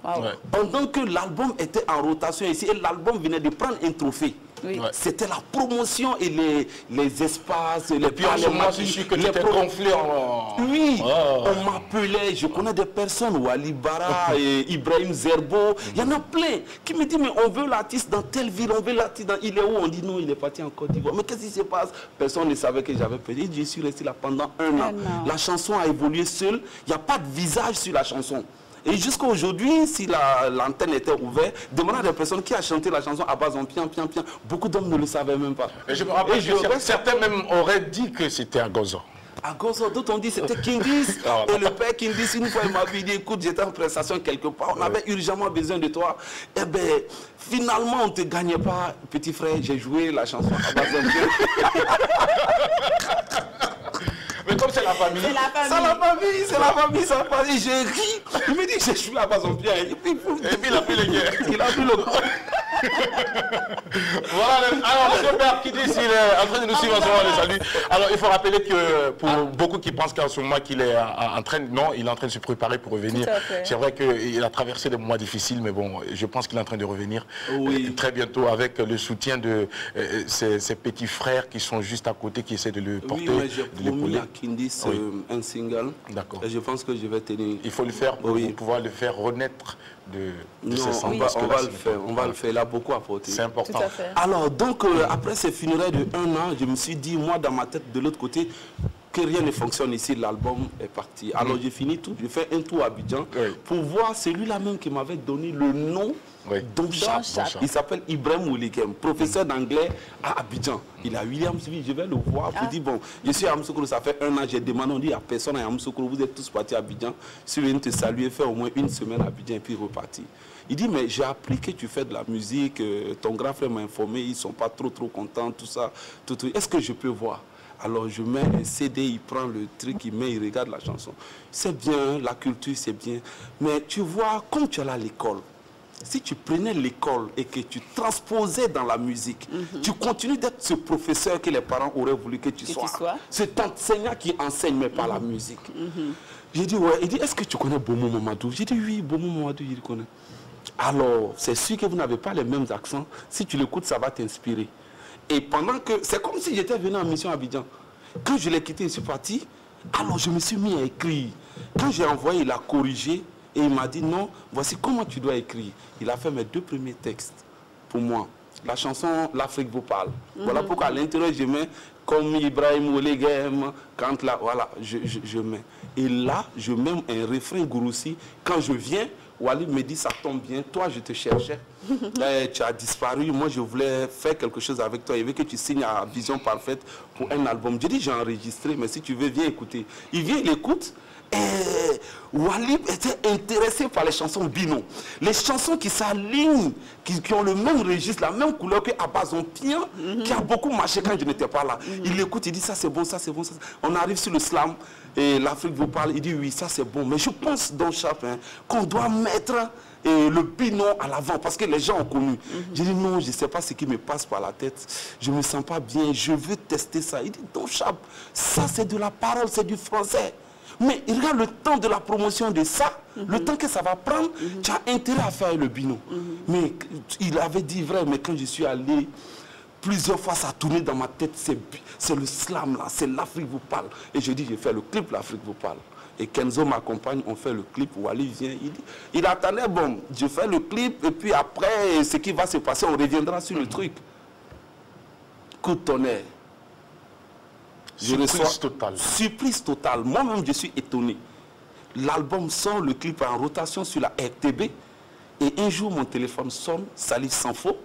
Ouais. Pendant que l'album était en rotation ici, et l'album venait de prendre un trophée. Oui. C'était la promotion et les, les espaces, les Et puis je suis que tu les étais pro- gonflé en... Oui, Oh. on m'appelait, je connais des personnes, Wali Bara, et Ibrahim Zerbo, il y en a plein qui me disent, mais on veut l'artiste dans telle ville, on veut l'artiste dans... Il est où? On dit non, il est parti en Côte d'Ivoire. Mais qu'est-ce qui se passe? Personne ne savait que j'avais perdu. Je suis resté là pendant un an. Un an. La chanson a évolué seule, il n'y a pas de visage sur la chanson. Et jusqu'à aujourd'hui, si la- l'antenne était ouverte, demandez à des personnes qui a chanté la chanson à base en pian, pian, pian. Beaucoup d'hommes ne le savaient même pas. Et je me rappelle Et que je cer- reste- certains même auraient dit que c'était un gozon. À Gozo, d'autres ont dit c'était Kindis. Ah, et le père Kindis, une fois, il m'a dit écoute, j'étais en prestation quelque part, on avait urgemment besoin de toi. Eh bien, finalement, on ne te gagnait pas, petit frère. J'ai joué la chanson à. Mais comme c'est la famille... C'est la C'est famille. la famille, c'est la famille, c'est la famille. J'ai ri. Il me dit j'ai joué à base d'un pied. Et puis, Et puis il a pris les guerres. il a pris le. Voilà, le- alors le père qui dit s'il est en train de nous suivre en ce moment, les salue. Alors il faut rappeler que pour beaucoup qui pensent qu'en ce moment qu'il est en, en train, non, il est en train de se préparer pour revenir. C'est vrai qu'il a traversé des mois difficiles, mais bon, je pense qu'il est en train de revenir Oui. euh, très bientôt avec le soutien de euh, ses, ses petits frères qui sont juste à côté, qui essaient de le porter, Oui, mais j'ai de promis l'épauler. Kindis Oui. euh, un single. D'accord. Et je pense que je vais tenir. Il faut le faire pour, Oui. pouvoir le faire renaître de, de Non, ses on cendres. va, on là, va le faire, on va le faire. Il a beaucoup apporté. C'est important. Tout à fait. Alors, donc, euh, après ces funérailles de un an, je me suis dit, moi, dans ma tête, de l'autre côté, que rien ne fonctionne ici, l'album est parti. Alors, j'ai fini tout, j'ai fait un tour à Abidjan Oui. pour voir celui-là même qui m'avait donné le nom Oui. Il s'appelle Ibrahim Oulikem, professeur d'anglais à Abidjan. Il a Williamsville, je vais le voir pour dire, bon, je suis à Amsoukro, ça fait un an, j'ai demandé, on dit à personne à Amsoukro, vous êtes tous partis à Abidjan, je suis venu te saluer, faire au moins une semaine à Abidjan et puis reparti. Il dit, mais j'ai appris que tu fais de la musique, euh, ton grand frère m'a informé, ils sont pas trop trop contents, tout ça, tout, tout. Est-ce que je peux voir? Alors je mets un CD, il prend le truc, il met, il regarde la chanson. C'est bien, la culture c'est bien. Mais tu vois, comme tu es allé à l'école, si tu prenais l'école et que tu transposais dans la musique, tu continues d'être ce professeur que les parents auraient voulu que tu tu sois. sois. Cet enseignant qui enseigne, mais pas la musique. J'ai dit, ouais. Il dit, est-ce que tu connais Bomo Mamadou? J'ai dit, oui, Bomo Mamadou, il connaît. Alors, c'est sûr que vous n'avez pas les mêmes accents. Si tu l'écoutes, ça va t'inspirer. Et pendant que. C'est comme si j'étais venu en mission à Abidjan. Quand je l'ai quitté, je suis parti. Alors, je me suis mis à écrire. Quand j'ai envoyé, il a corrigé. Et il m'a dit, non, voici comment tu dois écrire. Il a fait mes deux premiers textes pour moi. La chanson L'Afrique vous parle. Voilà pourquoi à l'intérieur, je mets comme Ibrahim Olegem, quand là, voilà, je, je- je mets. Et là, je mets un refrain Gouroussi. Quand je viens, Wally me dit, ça tombe bien, toi, je te cherchais. Eh, tu as disparu, moi, je voulais faire quelque chose avec toi. Il veut que tu signes à Vision Parfaite pour un album. Je dis, j'ai enregistré, mais si tu veux, viens écouter. Il vient, il écoute. Et Walib était intéressé par les chansons Bino. Les chansons qui s'alignent, qui, qui ont le même registre, la même couleur que Abazon Pian, qui a beaucoup marché quand je n'étais pas là. Il écoute, il dit ça c'est bon, ça c'est bon. Ça, c'est- On arrive sur le slam et l'Afrique vous parle, il dit oui, ça c'est bon. Mais je pense dans Chapin qu'on doit mettre eh, le Bino à l'avant parce que les gens ont connu. J'ai dit non, je ne sais pas ce qui me passe par la tête. Je ne me sens pas bien, je veux tester ça. Il dit Don Chap, ça c'est de la parole, c'est du français. Mais il regarde le temps de la promotion de ça, le temps que ça va prendre, tu as intérêt à faire le bino. Mais il avait dit vrai, mais quand je suis allé, plusieurs fois ça a tourné dans ma tête, c'est le slam là, c'est l'Afrique vous parle. Et je dis, j'ai fait le clip, l'Afrique vous parle. Et Kenzo m'accompagne, on fait le clip, Wally vient, il dit, il attendait, bon, je fais le clip, et puis après, ce qui va se passer, on reviendra sur le truc. Coup de tonnerre. Surprise totale. Surprise totale. Moi-même, je suis étonné. L'album sort, le clip est en rotation sur la RTB. Et un jour, mon téléphone sonne, Salif Sanfo.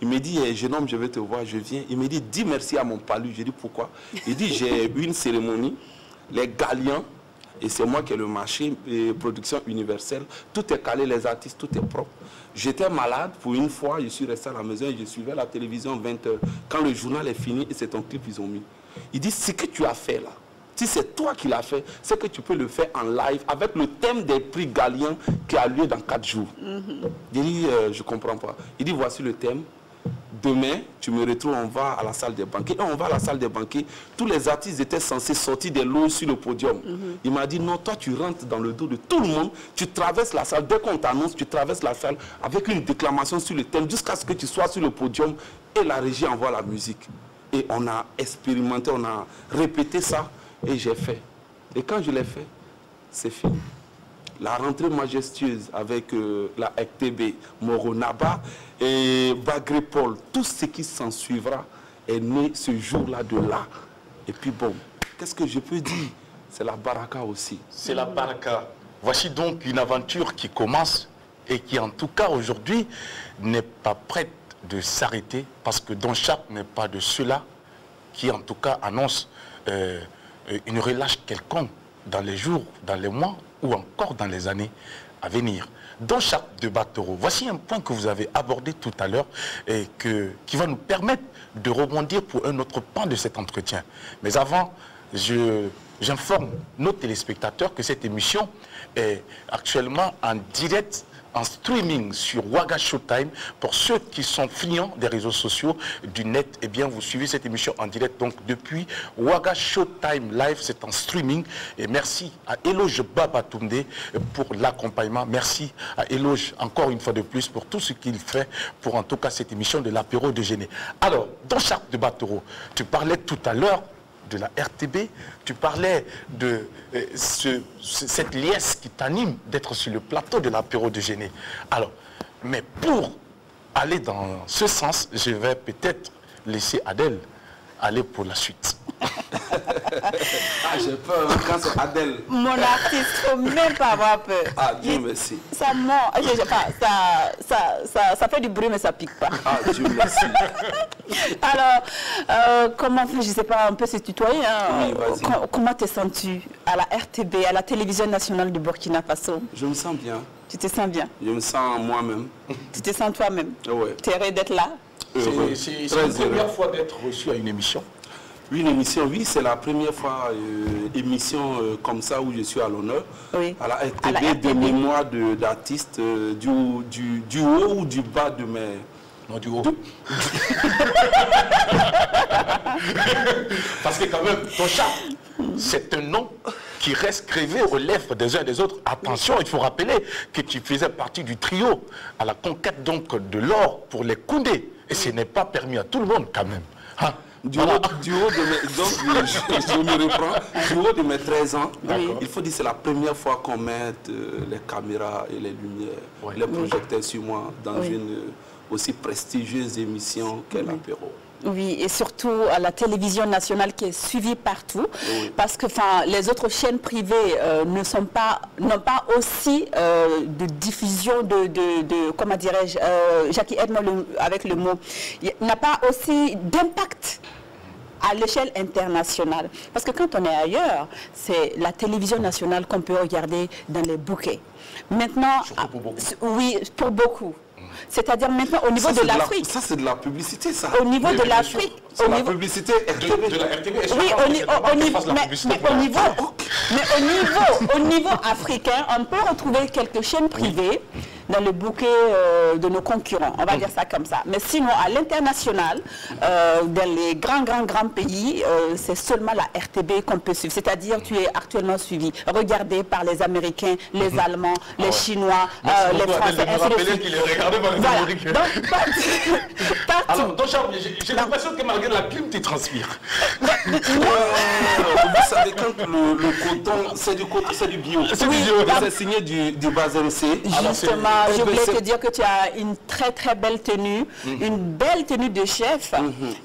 Il me dit, Eh, jeune homme, je vais te voir, je viens. Il me dit, dis merci à mon palu. J'ai dit, pourquoi? Il dit, j'ai eu une cérémonie, les Galiens, et c'est moi qui ai le marché, et production universelle. Tout est calé, les artistes, tout est propre. J'étais malade pour une fois, je suis resté à la maison et je suivais la télévision 20h. Quand le journal est fini, et c'est ton clip, ils ont mis. Il dit, ce que tu as fait là, Si c'est toi qui l'as fait, c'est que tu peux le faire en live avec le thème des prix Galiens qui a lieu dans quatre jours. Il dit, euh, je comprends pas. Il dit, voici le thème. Demain, tu me retrouves, on va à la salle des banquets. Et on va à la salle des banquets. Tous les artistes étaient censés sortir des lots sur le podium. Il m'a dit, non, toi, tu rentres dans le dos de tout le monde. Tu traverses la salle. Dès qu'on t'annonce, tu traverses la salle avec une déclamation sur le thème jusqu'à ce que tu sois sur le podium et la régie envoie la musique. Et on a expérimenté, on a répété ça et j'ai fait. Et quand je l'ai fait, c'est fini. La rentrée majestueuse avec euh, la RTB, Moronaba et Bagré Paul, tout ce qui s'en suivra est né ce jour-là de là. Et puis bon, qu'est-ce que je peux dire? C'est la baraka aussi. C'est la baraka. Voici donc une aventure qui commence et qui en tout cas aujourd'hui n'est pas prête de s'arrêter parce que Don Chape n'est pas de ceux-là qui en tout cas annoncent euh, une relâche quelconque dans les jours, dans les mois ou encore dans les années à venir. Dans chaque de Batoro, voici un point que vous avez abordé tout à l'heure et qui va nous permettre de rebondir pour un autre pan de cet entretien. Mais avant, j'informe nos téléspectateurs que cette émission est actuellement en direct en streaming sur Waga Showtime. Pour ceux qui sont friands des réseaux sociaux, du net, eh bien, vous suivez cette émission en direct. Donc, depuis Waga Showtime Live, c'est en streaming. Et merci à Eloge Babatunde pour l'accompagnement. Merci à Eloge, encore une fois de plus, pour tout ce qu'il fait pour, en tout cas, cette émission de l'apéro Géné. Alors, dans Charles de Batoro, tu parlais tout à l'heure de la RTB, tu parlais de euh, ce- ce- cette liesse qui t'anime d'être sur le plateau de l'apéro de Géné. Alors, mais pour aller dans ce sens, je vais peut-être laisser Adèle aller pour la suite. Ah, j'ai peur quand c'est Adèle. Mon artiste, faut même pas avoir peur. Ah, Dieu Il- merci. Ça ment. Je- je- enfin, ça, ça, ça, ça fait du bruit, mais ça pique pas. Ah, Dieu merci. Alors, euh, comment, je sais pas, on peut se tutoyer. hein. Oui. Com- comment te sens-tu à la RTB, à la télévision nationale du Burkina Faso? Je me sens bien. Tu te sens bien? Je me sens moi-même. Tu te sens toi-même? Ouais. Tu es heureux d'être là? C'est c'est- la première heureux. fois d'être reçu à une émission. Oui, une émission, oui, c'est la première fois euh, émission euh, comme ça où je suis à l'honneur. Oui. À la RTB, de mémoire de- d'artistes euh, du, du, du haut ou du bas de mes... Non, du haut. Parce que quand même, ton chat, c'est un nom qui reste grévé aux lèvres des uns et des autres. Attention, il faut rappeler que tu faisais partie du trio à la conquête donc de l'or pour les Koundés. Et ce n'est pas permis à tout le monde quand même. Hein? Du, Voilà. haut, du haut de mes... Donc, je, je me reprends. Du haut de mes 13 ans, il faut dire que c'est la première fois qu'on met euh, les caméras et les lumières, Ouais. les projecteurs sur moi dans Oui. une euh, aussi prestigieuse émission qu'est l'apéro. Oui, et surtout à la télévision nationale qui est suivie partout, parce que enfin, les autres chaînes privées euh, ne sont pas, n'ont pas aussi euh, de diffusion de, de, de- comment dirais-je, euh, Jackie aide-moi avec le mot, n'a pas aussi d'impact à l'échelle internationale. Parce que quand on est ailleurs, c'est la télévision nationale qu'on peut regarder dans les bouquets. Maintenant, pour ah, oui, pour beaucoup. C'est-à-dire maintenant au niveau Ça, de la- l'Afrique. Ça, c'est de la publicité, ça. Au niveau de l'Afrique, C'est au la niveau, publicité De, RTB. de la RTB. oui, au, ni- niveau, mais, au niveau, mais au niveau, au niveau africain, on peut retrouver quelques chaînes privées dans le bouquet euh, de nos concurrents. On va dire ça comme ça. Mais sinon, à l'international, euh, dans les grands, grands, grands pays, euh, c'est seulement la RTB qu'on peut suivre. C'est-à-dire, tu es actuellement suivi, regardé par les Américains, les Allemands, les Chinois, Merci euh, les Français, ainsi qu'il est regardé par les Voilà. Américains. Donc, partout- partout. Alors, ton chat, j'ai l'impression que malgré la clim, tu transpires. Vous savez, quand le, le coton, c'est du coton, c'est du bio. C'est du bio. C'est signé du, du C. Justement, Eh je voulais te dire que tu as une très très belle tenue, une belle tenue de chef.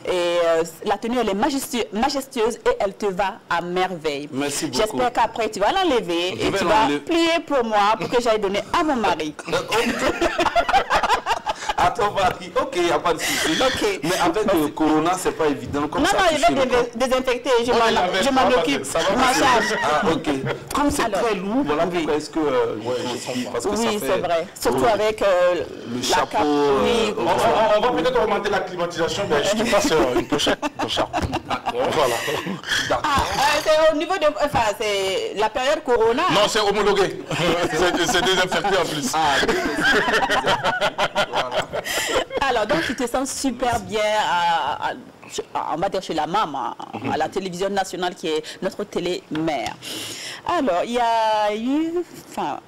Et euh, la tenue, elle est majestu- majestueuse et elle te va à merveille. Merci beaucoup. J'espère qu'après, tu vas l'enlever et tu vas plier pour moi pour que j'aille donner à mon mari. Attends, on va dire, ok, il n'y a pas de souci. Ok. Mais avec le corona, c'est pas évident. Comme Non, ça non, touche il va le corps. dé- désinfecter. Je m'en je occupe. Ça va Je. Ah, ok. Comme c'est très lourd, voilà pourquoi est-ce que euh, je parce que Oui, c'est vrai. Surtout Oui. avec euh, Le chapeau. Oui, euh, On, on- on va peut-être augmenter la climatisation, mais je te passe euh, une pochette, ton chat. Voilà. D'accord. Ah, c'est au niveau de. Enfin, c'est la période Corona. Non, c'est homologué. C'est c'est désinfecté en plus. Alors, donc, tu te sens super bien à, à- à- on va dire chez la maman, à la télévision nationale qui est notre télé-mère. Alors, il y a eu, enfin,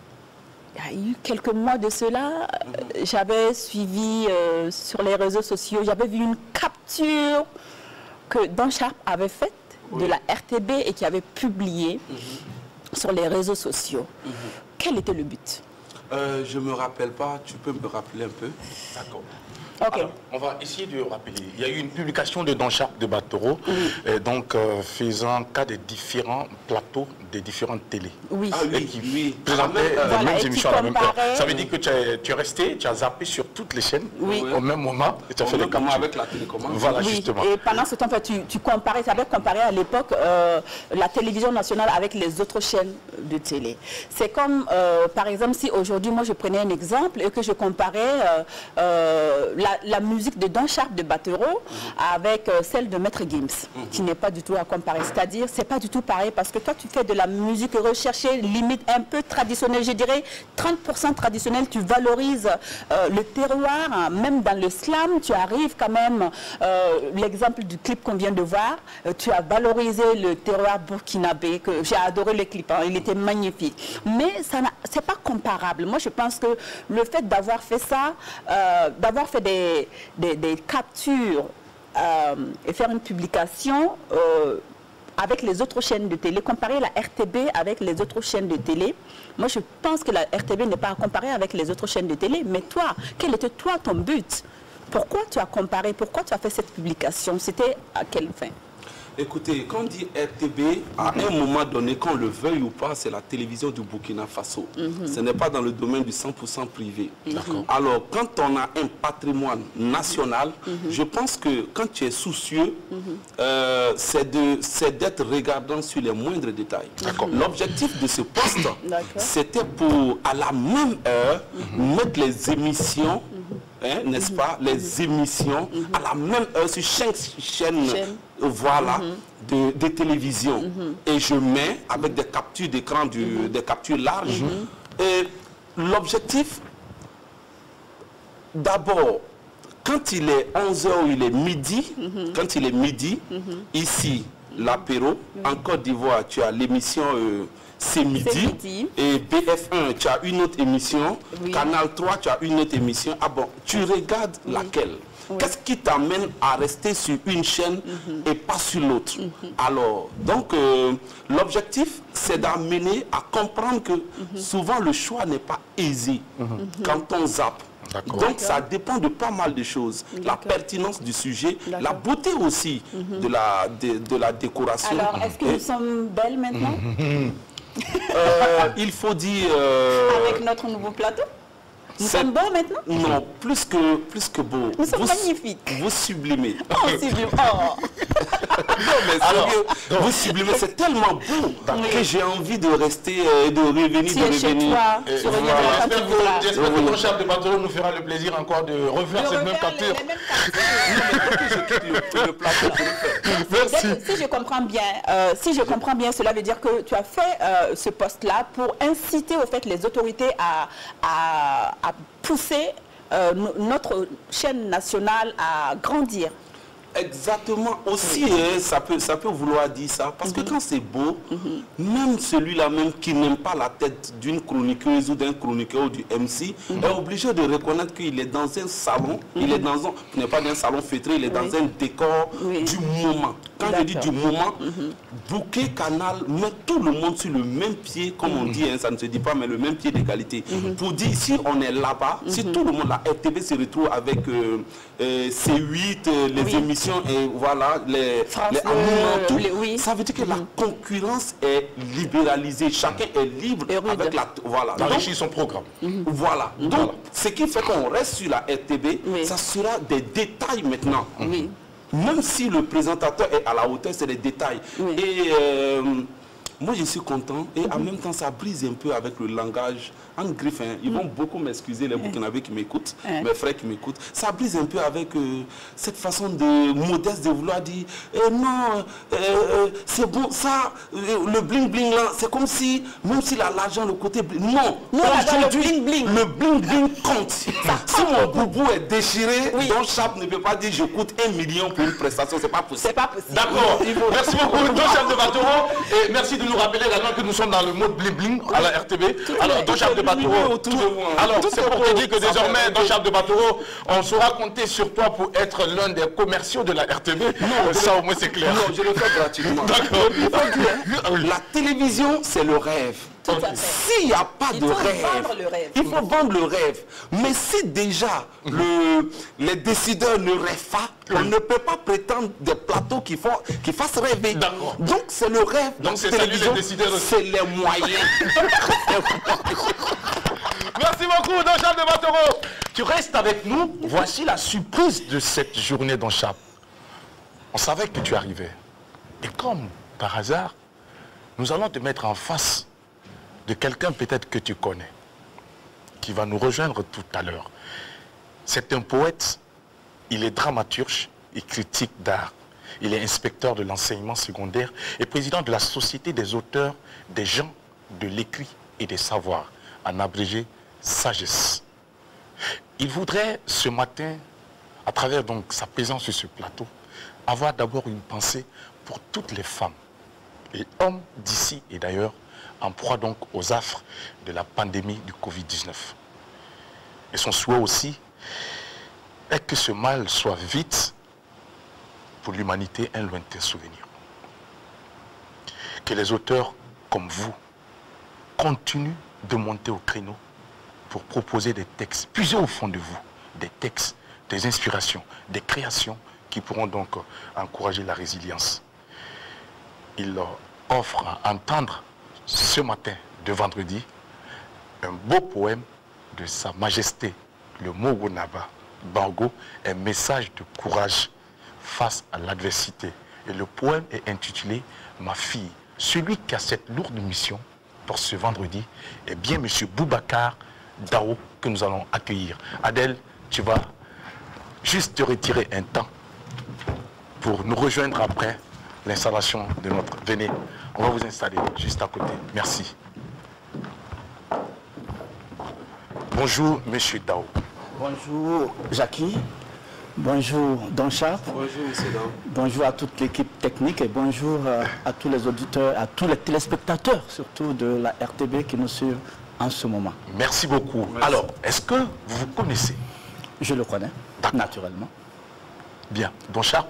il y a eu quelques mois de cela, euh, j'avais suivi euh, sur les réseaux sociaux, j'avais vu une capture que Dan Sharp avait faite de la RTB et qui avait publié sur les réseaux sociaux. Quel était le but? Euh, je me rappelle pas, tu peux me rappeler un peu? D'accord. Alors, on va essayer de rappeler. Il y a eu une publication de Don de Batoro, et donc euh, faisant cas des différents plateaux des différentes télés. Oui. Ah Et oui, qui oui. présentait Ah, même, les Voilà, mêmes émissions à la même heure. Ça veut dire que tu, es- tu es resté, tu as zappé sur toutes les chaînes Oui. au même moment et tu as Au fait moment captures. avec la télécommande. Voilà, Oui, justement. et pendant ce temps, en fait, tu, tu comparais, tu avais comparé à l'époque euh, la télévision nationale avec les autres chaînes de télé. C'est comme, euh, par exemple, si aujourd'hui, moi, je prenais un exemple et que je comparais euh, euh, la, la musique de Don Sharp de Battero avec euh, celle de Maître Gims, qui n'est pas du tout à comparer. C'est-à-dire, c'est pas du tout pareil parce que toi, tu fais de la musique recherchée, limite un peu traditionnelle, je dirais 30% traditionnelle, tu valorises euh, le terroir, hein, même dans le slam, tu arrives quand même, euh, l'exemple du clip qu'on vient de voir, euh, tu as valorisé le terroir burkinabé, que j'ai adoré le clip, hein, il était magnifique. Mais ça c'est pas comparable. Moi, je pense que le fait d'avoir fait ça, d'avoir fait des, captures et faire une publication, avec les autres chaînes de télé, comparer la RTB avec les autres chaînes de télé, moi je pense que la RTB n'est pas à comparer avec les autres chaînes de télé, mais toi, quel était toi ton but? Pourquoi tu as comparé? Pourquoi tu as fait cette publication? C'était à quelle fin? Écoutez, quand on dit RTB, à un moment donné, qu'on le veuille ou pas, c'est la télévision du Burkina Faso. Ce n'est pas dans le domaine du 100% privé. Alors, quand on a un patrimoine national, je pense que quand tu es soucieux, euh, c'est d'être regardant sur les moindres détails. L'objectif de ce poste, c'était pour, à la même heure, mettre les émissions, hein, n'est-ce pas, les émissions à la même heure sur chaque chaîne Chaîne. Voilà, de, de télévision. Et je mets avec des captures d'écran, des captures larges. Et l'objectif, d'abord, quand il est 11h ou il est midi, quand il est midi, ici, l'apéro, en Côte d'Ivoire, tu as l'émission euh, C'est midi. Et BF1, tu as une autre émission. Oui. Canal 3, tu as une autre émission. Ah bon, tu regardes laquelle? Qu'est-ce qui t'amène à rester sur une chaîne et pas sur l'autre Alors, donc, euh, l'objectif, c'est d'amener à comprendre que souvent le choix n'est pas aisé quand on zappe. Donc, ça dépend de pas mal de choses. La pertinence du sujet, la beauté aussi de, la, de, de la décoration. Alors, est-ce que Et, nous sommes belles maintenant euh, il faut dire... euh, avec notre nouveau plateau Nous sommes beaux maintenant? Non, plus que, plus que beau. Nous sommes Vous- magnifiques. Vous sublimez. Oh, bien. Oh. Non, mais sérieux, vous sublimez, c'est tellement beau que j'ai envie de rester, euh, de revenir, Tu de es chez revenir. toi, Et tu voilà. J'espère que- ton chef de bateau nous fera le plaisir encore de refaire cette même capture. Merci. Si je comprends bien, euh, si je comprends bien, cela veut dire que tu as fait euh, ce poste-là pour inciter au fait les autorités à, à- à pousser euh, no- notre chaîne nationale à grandir. Exactement. Aussi, hein, ça, peut, ça peut vouloir dire ça. Parce que quand c'est beau, même celui-là même qui n'aime pas la tête d'une chroniqueuse ou d'un chroniqueur ou du MC est obligé de reconnaître qu'il est dans un salon. Il est dans un, n'est pas dans un salon feutré, il est dans un décor Oui. du moment. quand je dis du moment, bouquet canal met tout le monde sur le même pied, comme on dit, hein, ça ne se dit pas, mais le même pied d'égalité. Pour dire, si on est là-bas, si tout le monde, la RTB se retrouve avec euh, euh, C8, euh, les Oui. Et voilà, les, France les tout, les- oui. ça veut dire que la concurrence est libéralisée. Chacun est libre avec la... Voilà. D'enrichir son programme. voilà. Donc, ce qui fait qu'on reste sur la RTB, Oui. ça sera des détails maintenant. Oui. Même si le présentateur est à la hauteur, c'est les détails. Oui. Et euh, moi, je suis content. Et en même temps, ça brise un peu avec le langage. En griffe, hein, ils vont beaucoup m'excuser, les Burkinabés qui m'écoutent, mes frères qui m'écoutent. Ça brise un peu avec euh, cette façon de modeste de vouloir dire eh non, euh, euh, c'est bon, ça, le bling-bling là, c'est comme si, même s'il a l'argent, le côté bling. Non, Nous, on adore le aujourd'hui, bling-bling. le bling-bling compte. si mon boubou est déchiré, Oui. Don Chap ne peut pas dire je coûte un million pour une prestation, c'est pas possible. C'est pas possible. D'accord. Merci beaucoup, Don Chef de Batoro. Et merci de nous rappeler également que nous sommes dans le mode bling bling à la RTB. Alors, Don Chef de Batoro. vous, hein. Alors, Tout c'est est pour te dire que désormais. Don Chef de Batoro, on saura compter sur toi pour être l'un des commerciaux de la RTB. Euh, Ça, au moins, c'est clair. Non, je le fais gratuitement. D'accord. La télévision, c'est le rêve. S'il n'y a pas Il de rêve, il faut vendre le rêve. Mais si déjà le, les décideurs ne rêvent pas, on ne peut pas prétendre des plateaux qui, font, qui fassent rêver. Donc c'est le rêve. Donc, La c'est. C'est les moyens. Merci beaucoup, Don Chap de Batoro. Tu restes avec nous. Voici la surprise de cette journée, Don Chap. On savait que tu arrivais. Et comme par hasard, nous allons te mettre en face de quelqu'un peut-être que tu connais, qui va nous rejoindre tout à l'heure. C'est un poète, il est dramaturge et critique d'art. Il est inspecteur de l'enseignement secondaire et président de la Société des auteurs des gens de l'écrit et des savoirs, en abrégé Sagesse. Il voudrait ce matin, à travers donc sa présence sur ce plateau, avoir d'abord une pensée pour toutes les femmes et hommes d'ici et d'ailleurs, en proie donc aux affres de la pandémie du Covid-19. Et son souhait aussi est que ce mal soit vite pour l'humanité un lointain souvenir. Que les auteurs comme vous continuent de monter au créneau pour proposer des textes, puiser au fond de vous, des textes, des inspirations, des créations qui pourront donc encourager la résilience. Il offre à entendre ce matin de vendredi un beau poème de Sa Majesté, le Mogonaba Bango, un message de courage face à l'adversité. Et le poème est intitulé Ma fille. Celui qui a cette lourde mission pour ce vendredi est bien M. Boubacar Dao que nous allons accueillir. Adèle, tu vas juste te retirer un temps pour nous rejoindre après l'installation de notre... Venez, on va vous installer juste à côté. Merci. Bonjour, Monsieur Dao. Bonjour Jackie, bonjour Don Charles, Bonjour, monsieur Dao. bonjour à toute l'équipe technique et bonjour euh, à tous les auditeurs, à tous les téléspectateurs surtout de la RTB qui nous suivent en ce moment. Merci beaucoup. Alors, est-ce que vous vous connaissez? Je le connais, naturellement. Bien. Don Charles,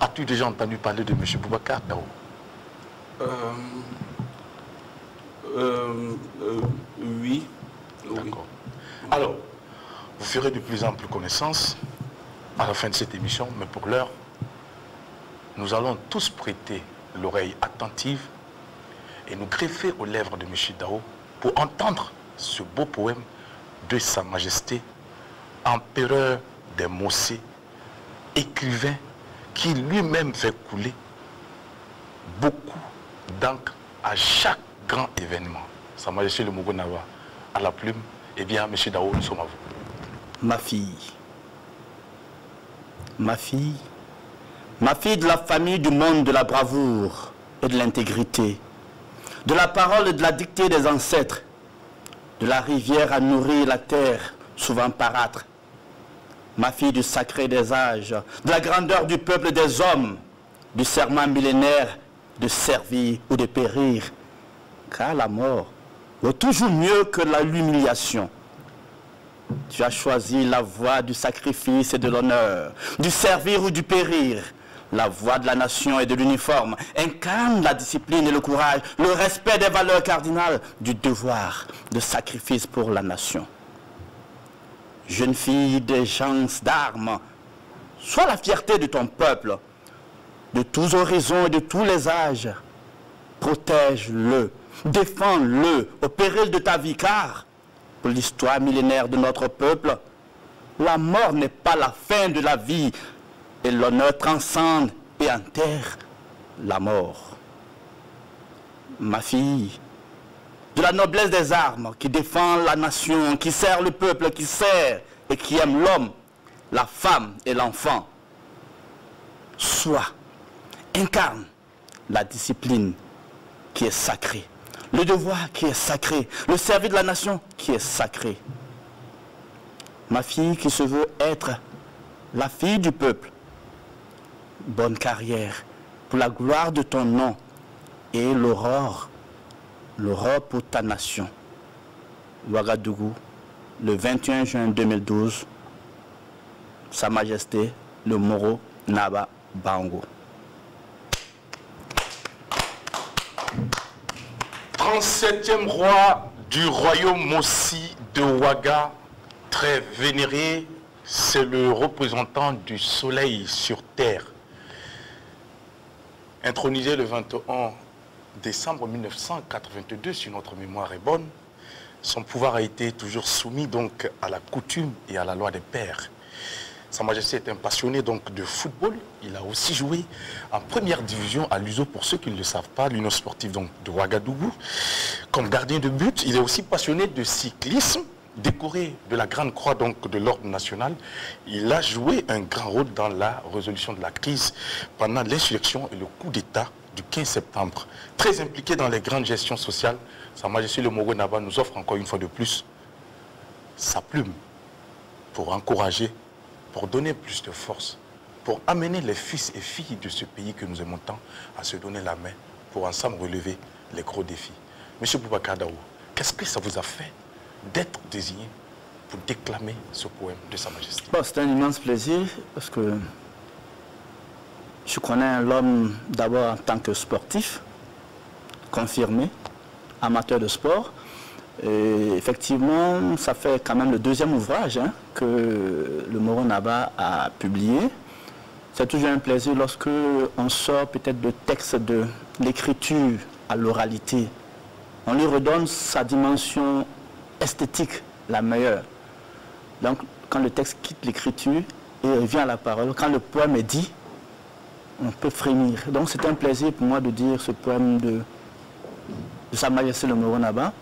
as-tu déjà entendu parler de M. Boubacar Dao? Euh, euh, euh, oui. Oui. Alors, vous ferez de plus en plus connaissance à la fin de cette émission, mais pour l'heure, nous allons tous prêter l'oreille attentive et nous greffer aux lèvres de M. Dao pour entendre ce beau poème de Sa Majesté, empereur des Mossés, écrivain qui lui-même fait couler beaucoup d'encre à chaque grand événement. Sa Majesté le Mogonawa à la plume, eh bien, M. Dao, nous sommes à vous. Ma fille, ma fille, ma fille de la famille du monde de la bravoure et de l'intégrité, de la parole et de la dictée des ancêtres, de la rivière à nourrir la terre, souvent parâtre, ma fille du sacré des âges, de la grandeur du peuple des hommes, du serment millénaire de servir ou de périr, car la mort vaut toujours mieux que l'humiliation. Tu as choisi la voie du sacrifice et de l'honneur, du servir ou du périr, la voix de la nation et de l'uniforme, incarne la discipline et le courage, le respect des valeurs cardinales, du devoir de sacrifice pour la nation. Jeune fille des gens d'armes, sois la fierté de ton peuple, de tous horizons et de tous les âges. Protège-le, défends-le au péril de ta vie, car pour l'histoire millénaire de notre peuple, la mort n'est pas la fin de la vie et l'honneur transcende et enterre la mort. Ma fille, de la noblesse des armes qui défend la nation, qui sert le peuple, qui sert et qui aime l'homme, la femme et l'enfant, sois, incarne la discipline qui est sacrée, le devoir qui est sacré, le service de la nation qui est sacré. Ma fille qui se veut être la fille du peuple, bonne carrière pour la gloire de ton nom et l'aurore, l'aurore pour ta nation. Ouagadougou, le 21 juin 2012, Sa Majesté le Moro Naba Bango. 37e roi du royaume Mossi de Ouaga, très vénéré, c'est le représentant du soleil sur terre. Intronisé le 21 décembre 1982, si notre mémoire est bonne, son pouvoir a été toujours soumis donc à la coutume et à la loi des pères. Sa Majesté est un passionné donc de football. Il a aussi joué en première division à l'USO, pour ceux qui ne le savent pas, l'Union sportive donc de Ouagadougou. Comme gardien de but, il est aussi passionné de cyclisme. Décoré de la Grande Croix donc de l'Ordre national, il a joué un grand rôle dans la résolution de la crise pendant l'insurrection et le coup d'État du 15 septembre. Très impliqué dans les grandes gestions sociales, Sa Majesté le Moro Naba nous offre encore une fois de plus sa plume pour encourager pour donner plus de force, pour amener les fils et filles de ce pays que nous aimons tant à se donner la main pour ensemble relever les gros défis. Monsieur Boubacar qu'est-ce que ça vous a fait d'être désigné pour déclamer ce poème de Sa Majesté? C'est un immense plaisir parce que je connais l'homme d'abord en tant que sportif, confirmé, amateur de sport, et effectivement, ça fait quand même le deuxième ouvrage hein, que le Moro Naba a publié. C'est toujours un plaisir lorsque on sort peut-être de texte de l'écriture à l'oralité. On lui redonne sa dimension esthétique, la meilleure. Donc, quand le texte quitte l'écriture et revient à la parole, quand le poème est dit, on peut frémir. Donc, c'est un plaisir pour moi de dire ce poème de, de Sa Majesté le Moro Naba.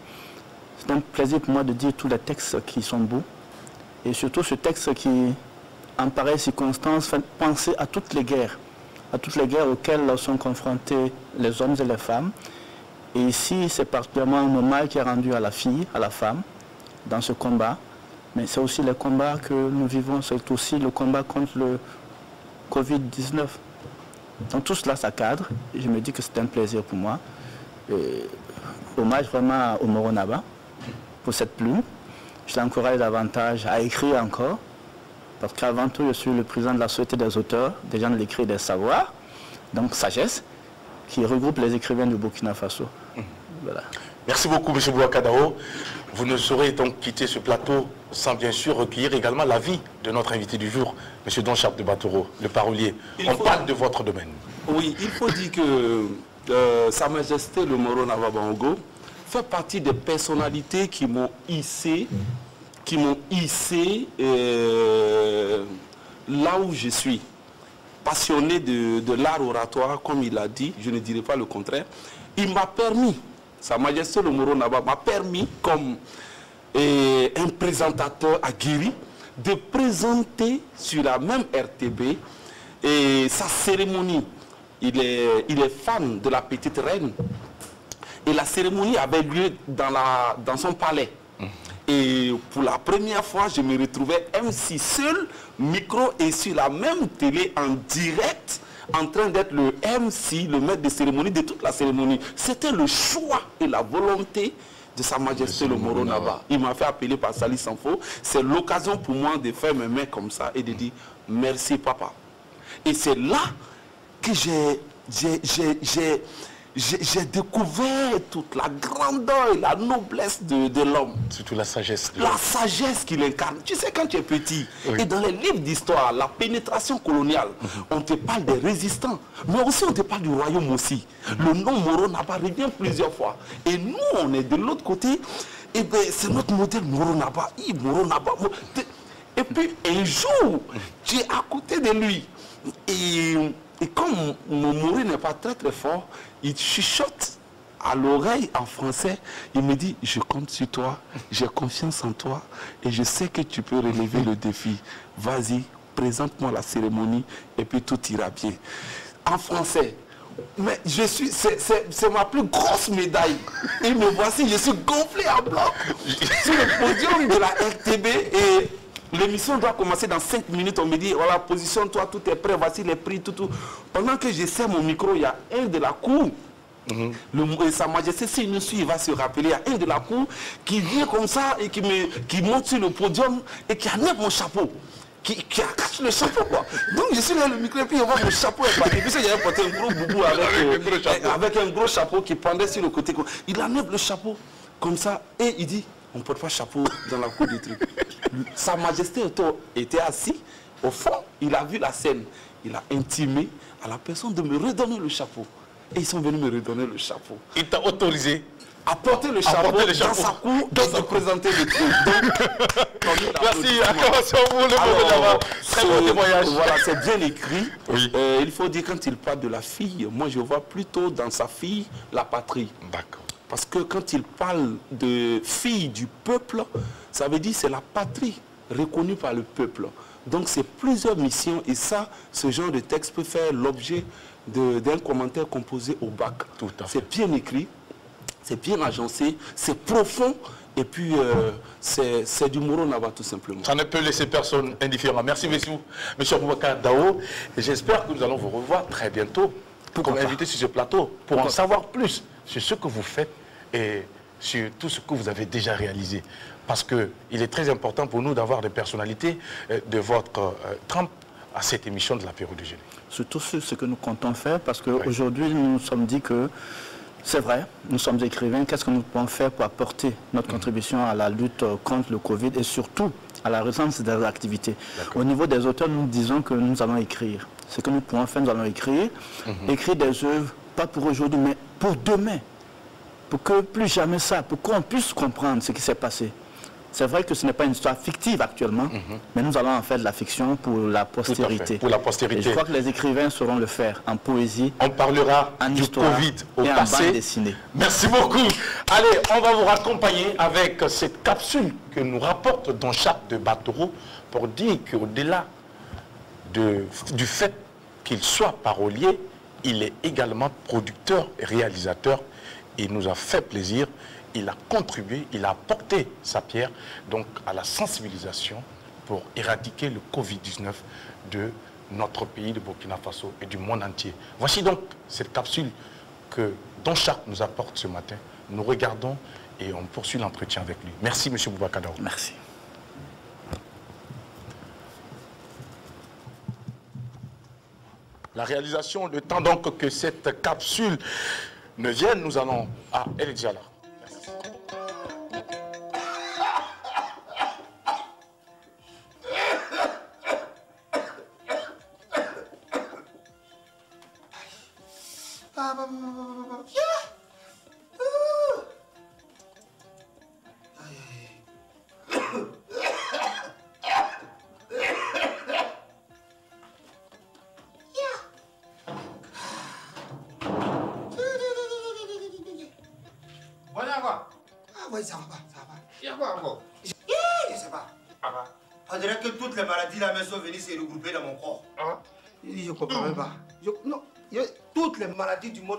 C'est un plaisir pour moi de dire tous les textes qui sont beaux. Et surtout ce texte qui, en pareille circonstance, fait penser à toutes les guerres, à toutes les guerres auxquelles sont confrontés les hommes et les femmes. Et ici, c'est particulièrement un hommage qui est rendu à la fille, à la femme, dans ce combat. Mais c'est aussi le combat que nous vivons, c'est aussi le combat contre le Covid-19. Donc tout cela, ça cadre. Je me dis que c'est un plaisir pour moi. Hommage vraiment au Moronaba pour cette plume. Je l'encourage davantage à écrire encore, parce qu'avant tout, je suis le président de la Société des auteurs, des gens de l'écrit et des savoirs, donc sagesse, qui regroupe les écrivains du Burkina Faso. Voilà. Merci beaucoup, M. Bouakadao. Vous ne saurez donc quitter ce plateau sans bien sûr recueillir également l'avis de notre invité du jour, M. Don Charles de Batoro, le parolier. Il On faut- parle de votre domaine. Oui, il faut dire que euh, Sa Majesté le Moro Navabango fait partie des personnalités qui m'ont hissé, qui m'ont hissé euh, là où je suis. Passionné de, l'art oratoire, comme il a dit, je ne dirais pas le contraire. Il m'a permis, Sa Majesté le Moro Naba m'a permis, comme euh, un présentateur aguerri, de présenter sur la même RTB et sa cérémonie. Il est, il est fan de la petite reine. Et la cérémonie avait lieu dans, la, dans son palais. Et pour la première fois, je me retrouvais MC seul, micro et sur la même télé en direct, en train d'être le MC, le maître de cérémonie de toute la cérémonie. C'était le choix et la volonté de Sa Majesté le Moro Naba. Il m'a fait appeler par Sali Sanfo. C'est l'occasion pour moi de faire mes mains comme ça et de dire merci papa. Et c'est là que j'ai j'ai- découvert toute la grandeur et la noblesse de, de l'homme. Surtout la sagesse. La sagesse qu'il incarne. Tu sais, quand tu es petit, Oui. et dans les livres d'histoire, la pénétration coloniale, on te parle des résistants, mais aussi on te parle du royaume aussi. Le nom Moro Naba revient plusieurs fois. Et nous, on est de l'autre côté, et ben c'est notre modèle Moro Naba. Hi, Moro Naba. Et puis, un jour, tu es à côté de lui. Et, et comme mon Moro n'est pas très très fort, il chuchote à l'oreille en français, il me dit, je compte sur toi, j'ai confiance en toi et je sais que tu peux relever le défi. Vas-y, présente-moi la cérémonie et puis tout ira bien. En français. Mais je suis, c'est- ma plus grosse médaille. Et me voici, je suis gonflé à bloc sur le podium de la RTB et L'émission doit commencer dans 5 minutes. On me dit, voilà, positionne-toi, tout est prêt, voici les prix, tout, tout. Pendant que j'essaie mon micro, il y a un de la cour. Le- et Sa Majesté, s'il nous suit, il va se rappeler. Il y a un de la cour qui vient comme ça et qui, me, qui monte sur le podium et qui enlève mon chapeau. Qui, qui arrache le chapeau, quoi. Donc je suis là, le micro, et puis on voit mon chapeau est parti. Puis j'avais porté un gros boubou avec, euh, un gros chapeau. avec un gros chapeau qui pendait sur le côté. Il enlève le chapeau comme ça et il dit on ne porte pas chapeau dans la cour du truc. Sa Majesté était, assis au fond, il a vu la scène. Il a intimé à la personne de me redonner le chapeau. Et ils sont venus me redonner le chapeau. Il t'a autorisé. À porter le chapeau, dans sa cour et de présenter le truc. Donc, Merci, acclamation pour le alors. Très bon témoignage. Voilà, c'est bien écrit. Oui. Euh, il faut dire quand il parle de la fille, moi je vois plutôt dans sa fille la patrie. D'accord. Parce que quand il parle de fille du peuple, ça veut dire c'est la patrie reconnue par le peuple. Donc c'est plusieurs missions et ça, ce genre de texte peut faire l'objet d'un commentaire composé au bac. Tout à fait. C'est bien écrit, c'est bien agencé, c'est profond et puis euh, c'est du Moro Nava tout simplement. Ça ne peut laisser personne indifférent. Merci, monsieur, monsieur Boubacar Dao. J'espère que nous allons vous revoir très bientôt comme pas? invité sur ce plateau pour en savoir plus sur ce que vous faites et sur tout ce que vous avez déjà réalisé. Parce qu'il est très important pour nous d'avoir des personnalités euh, de votre euh, trempe à cette émission de l'apéro du génie. Surtout sur ce que nous comptons faire, parce qu'aujourd'hui, nous nous sommes dit que c'est vrai, nous sommes écrivains, qu'est-ce que nous pouvons faire pour apporter notre contribution à la lutte euh, contre le Covid et surtout à la résilience des activités? Au niveau des auteurs, nous disons que nous allons écrire. Ce que nous pouvons faire, nous allons écrire. Écrire des œuvres, pas pour aujourd'hui, mais pour demain. Pour que plus jamais ça, pour qu'on puisse comprendre ce qui s'est passé. C'est vrai que ce n'est pas une histoire fictive actuellement, mais nous allons en faire de la fiction pour la postérité. pour la postérité. Et je crois que les écrivains sauront le faire en poésie, On parlera en du histoire Covid au et en passé. dessinée. Merci beaucoup. Allez, on va vous raccompagner avec cette capsule que nous rapporte Don Jacques de Batoro pour dire qu'au-delà de- du fait qu'il soit parolier, il est également producteur et réalisateur. Il nous a fait plaisir, il a contribué, il a apporté sa pierre donc à la sensibilisation pour éradiquer le Covid-19 de notre pays, de Burkina Faso et du monde entier. Voici donc cette capsule que Don Jacques nous apporte ce matin. Nous regardons et on poursuit l'entretien avec lui. Merci, M. Boubacar Daoud. Merci. La réalisation, le temps donc que cette capsule ne vienne, nous allons... Ah, elle est déjà là.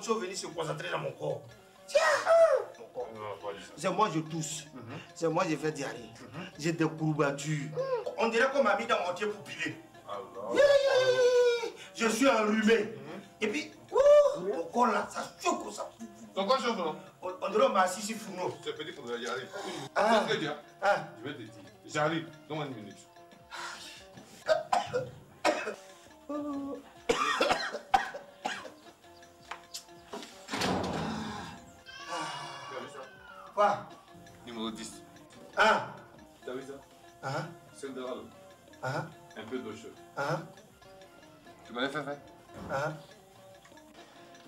Sont venues se concentrer dans mon corps. C'est moi je tousse. C'est moi je fais diarrhée. J'ai des courbatures. On dirait qu'on m'a mis dans mon pied pour piler. Yeah, yeah, yeah, yeah. Je suis enrhumé. Et puis, ouh, mon corps là, ça choque ça. Donc quoi chauffe non? On, on dirait qu'on m'a assis sur fourneau. C'est petit pour y arriver. Ah. Bien. Ah. Je vais te dire. J'arrive. Donne-moi une minute. Numéro 10. Ah Tu as vu ça Ah C'est de l'eau. Ah Un peu d'eau chaude. Ah Tu connais Fefe Ah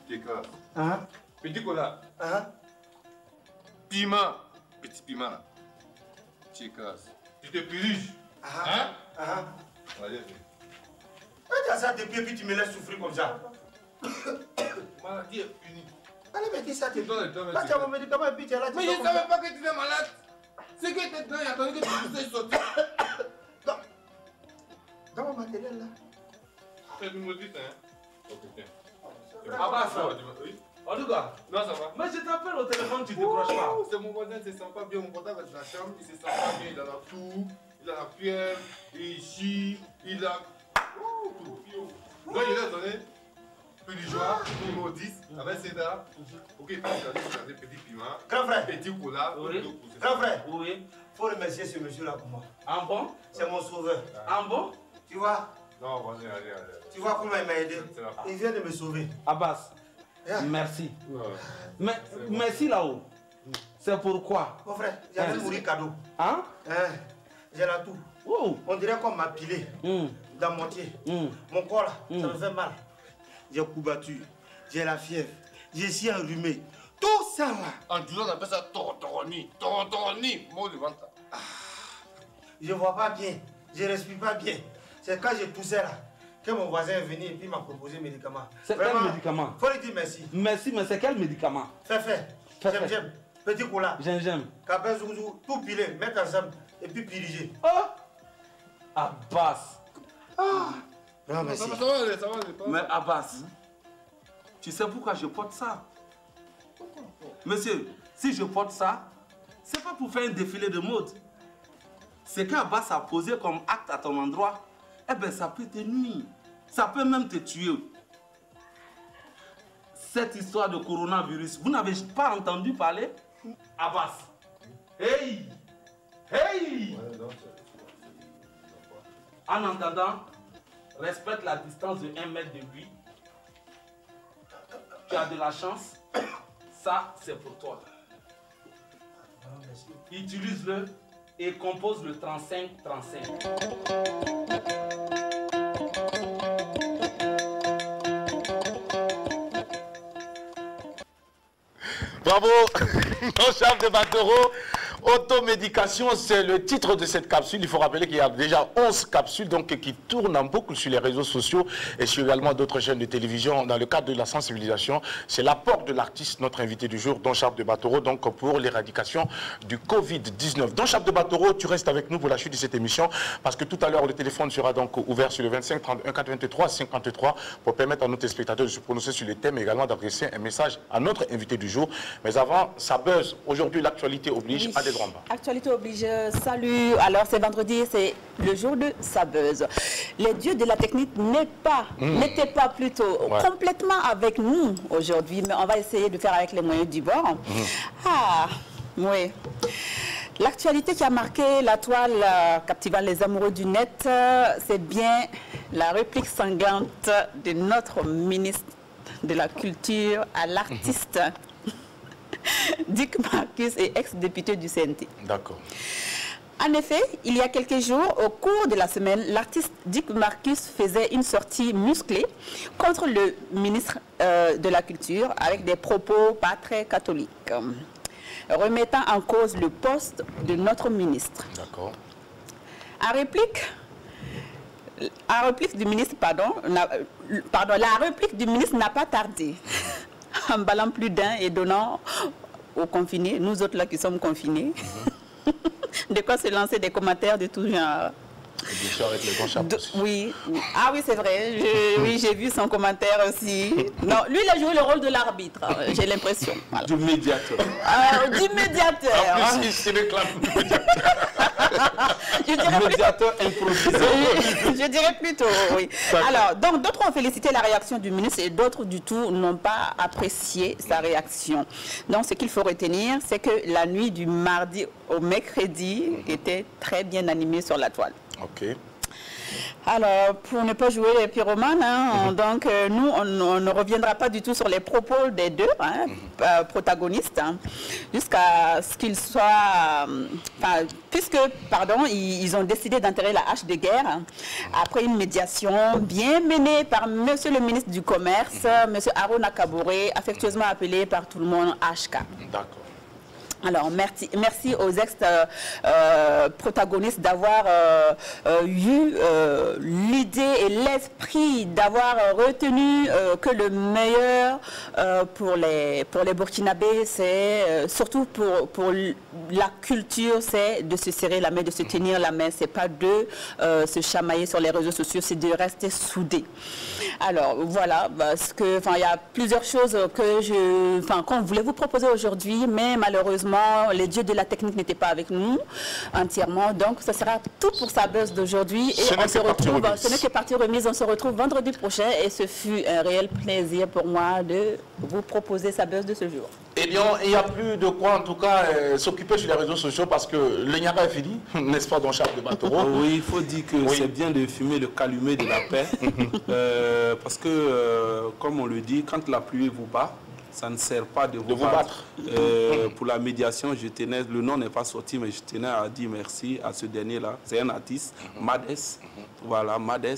Kéka. Ah Petit cola. Ah Piment. Petit piment là. Tchékas. Tu te puriges. Hein Ah Allez, Quand tu as ça depuis puis tu me laisses souffrir comme ça. Maladie est punie. Allez, mais dis ça, Donne, Là, tu as mon médicament et puis tu es là. tu Mais je ne savais pas que tu étais malade. C'est que tes dents, il a attendu que tu puisses sortir. Dans mon matériel là. C'est numéro 10, hein Ok, tiens. Ah bah ça. Oui En tout cas, Non, ça va. mais je t'appelle au téléphone, tu décroches pas. Oh, C'est mon voisin, il se sent pas bien. Mon portable est dans la chambre, il se sent pas bien. Il a la toux, il a la fièvre, il chie, il a. Oh, tout. Donc, il a donné plus du joie, numéro 10, avec Cédar. Ok, puis il a dit petit piment, Grand frère, petit cola, grand frère, Oui. faut remercier ce monsieur là pour moi. En bon? C'est mon sauveur. En bon? Tu vois, Non, vas-y, allez, allez. tu vois comment il m'a aidé? Il vient de me sauver. Abbas, merci. Merci là-haut. C'est pourquoi? Mon frère, j'avais Hein? mouru cadeau. Hein? Hein, J'ai la toux. On dirait qu'on m'a pilé Hum, dans mon pied. hum. Mon corps là, ça Mm. me fait mal. J'ai coubattu, j'ai la fièvre, je suis enrhumé. Tout ça là, En disant, on appelle ça tortoroni. Tortoroni, mot de ventre. je vois pas bien, je respire pas bien. C'est quand j'ai toussé là que mon voisin est venu et puis m'a proposé médicament. C'est quel Vraiment, médicament? Faut lui dire merci. Merci, mais c'est quel médicament? Fais, fais. Fais, J'aime, j'aime. Petit cola, Gingembre. cabin zouzou, tout pilé, mettre ensemble et puis piriger. Oh Abbas. Non, merci. Ça va, ça va aller, ça va aller. Mais Abbas, tu sais pourquoi je porte ça? Monsieur, si je porte ça, c'est pas pour faire un défilé de mode. C'est qu'Abbas a posé comme acte à ton endroit, eh bien ça peut te nuire. Ça peut même te tuer. Cette histoire de coronavirus, vous n'avez pas entendu parler? Abbas. Hey Hey En entendant, respecte la distance de 1 mètre de lui. Tu as de la chance. Ça, c'est pour toi. Utilise-le et compose le 35-35. Bravo, mon chef de Batero. Automédication, c'est le titre de cette capsule. Il faut rappeler qu'il y a déjà 11 capsules donc, qui tournent en boucle sur les réseaux sociaux et sur également d'autres chaînes de télévision dans le cadre de la sensibilisation. C'est l'apport de l'artiste, notre invité du jour, Don Charles de Batoro, donc pour l'éradication du Covid-19. Don Charles de Batoro, tu restes avec nous pour la suite de cette émission parce que tout à l'heure, le téléphone sera donc ouvert sur le 25 31 83 53 pour permettre à nos téléspectateurs de se prononcer sur les thèmes et également d'adresser un message à notre invité du jour. Mais avant, ça buzz. Aujourd'hui, l'actualité oblige Oui. à des Actualité oblige. Salut. Alors, c'est vendredi, c'est le jour de Sabeuse. Les dieux de la technique n'est pas, n'étaient pas plutôt Ouais. complètement avec nous aujourd'hui, mais on va essayer de faire avec les moyens du bord. Ah, oui. L'actualité qui a marqué la toile euh, captivant les amoureux du net, euh, c'est bien la réplique sanglante de notre ministre de la Culture à l'artiste Dick Marcus et ex-député du CNT. D'accord. En effet, il y a quelques jours, au cours de la semaine, l'artiste Dick Marcus faisait une sortie musclée contre le ministre euh, de la Culture avec des propos pas très catholiques, euh, remettant en cause le poste de notre ministre. D'accord. En réplique, en réplique du ministre, pardon, n'a- euh, pardon, la réplique du ministre n'a pas tardé, en ballant plus d'un et donnant aux confinés, nous autres là qui sommes confinés, de quoi se lancer des commentaires de tout genre. Avec le chapeau. Oui, ah oui, c'est vrai. Je- oui, j'ai vu son commentaire aussi. Non, lui, il a joué le rôle de l'arbitre, euh, j'ai l'impression. Voilà. Du médiateur. Euh, du médiateur. En plus, il se réclame. Je dirais Médiateur improvisé. Oui, je dirais plutôt, oui. Alors, donc d'autres ont félicité la réaction du ministre et d'autres du tout n'ont pas apprécié sa réaction. Donc, ce qu'il faut retenir, c'est que la nuit du mardi au mercredi était très bien animée sur la toile. Ok. Alors, pour ne pas jouer les pyromanes, hein, donc euh, nous, on, on ne reviendra pas du tout sur les propos des deux hein, euh, protagonistes, hein, jusqu'à ce qu'ils soient, euh, enfin, puisque, pardon, ils, ils ont décidé d'enterrer la hache de guerre hein, après une médiation bien menée par Monsieur le ministre du Commerce, Monsieur Aruna Kabouré, affectueusement appelé par tout le monde HK. D'accord. Alors, merci, aux ex-protagonistes d'avoir euh, euh, eu euh, l'idée et l'esprit d'avoir retenu que le meilleur pour, les, pour les Burkinabés, c'est surtout pour, pour la culture, c'est de se serrer la main, de se tenir la main. C'est pas de se chamailler sur les réseaux sociaux, c'est de rester soudés. Alors, voilà, parce que, il y a plusieurs choses qu'on voulait vous proposer aujourd'hui, mais malheureusement, les dieux de la technique n'étaient pas avec nous entièrement. Donc, ce sera tout pour sa buzz d'aujourd'hui. Et on se retrouve, remise. ce n'est que partie remise. On se retrouve vendredi prochain et ce fut un réel plaisir pour moi de vous proposer sa buzz de ce jour. Eh bien, il n'y a plus de quoi, en tout cas, euh, s'occuper sur les réseaux sociaux parce que le Niara est fini, n'est-ce pas, dans chaque de Batoro Oui, il faut dire que Oui. c'est bien de fumer le calumet de la paix. Euh, parce que, euh, comme on le dit, quand la pluie vous bat, ça ne sert pas de vous, vous battre. Euh, pour la médiation, je tenais, le nom n'est pas sorti, mais je tenais à dire merci à ce dernier-là. C'est un artiste, Mades. Voilà, Mades,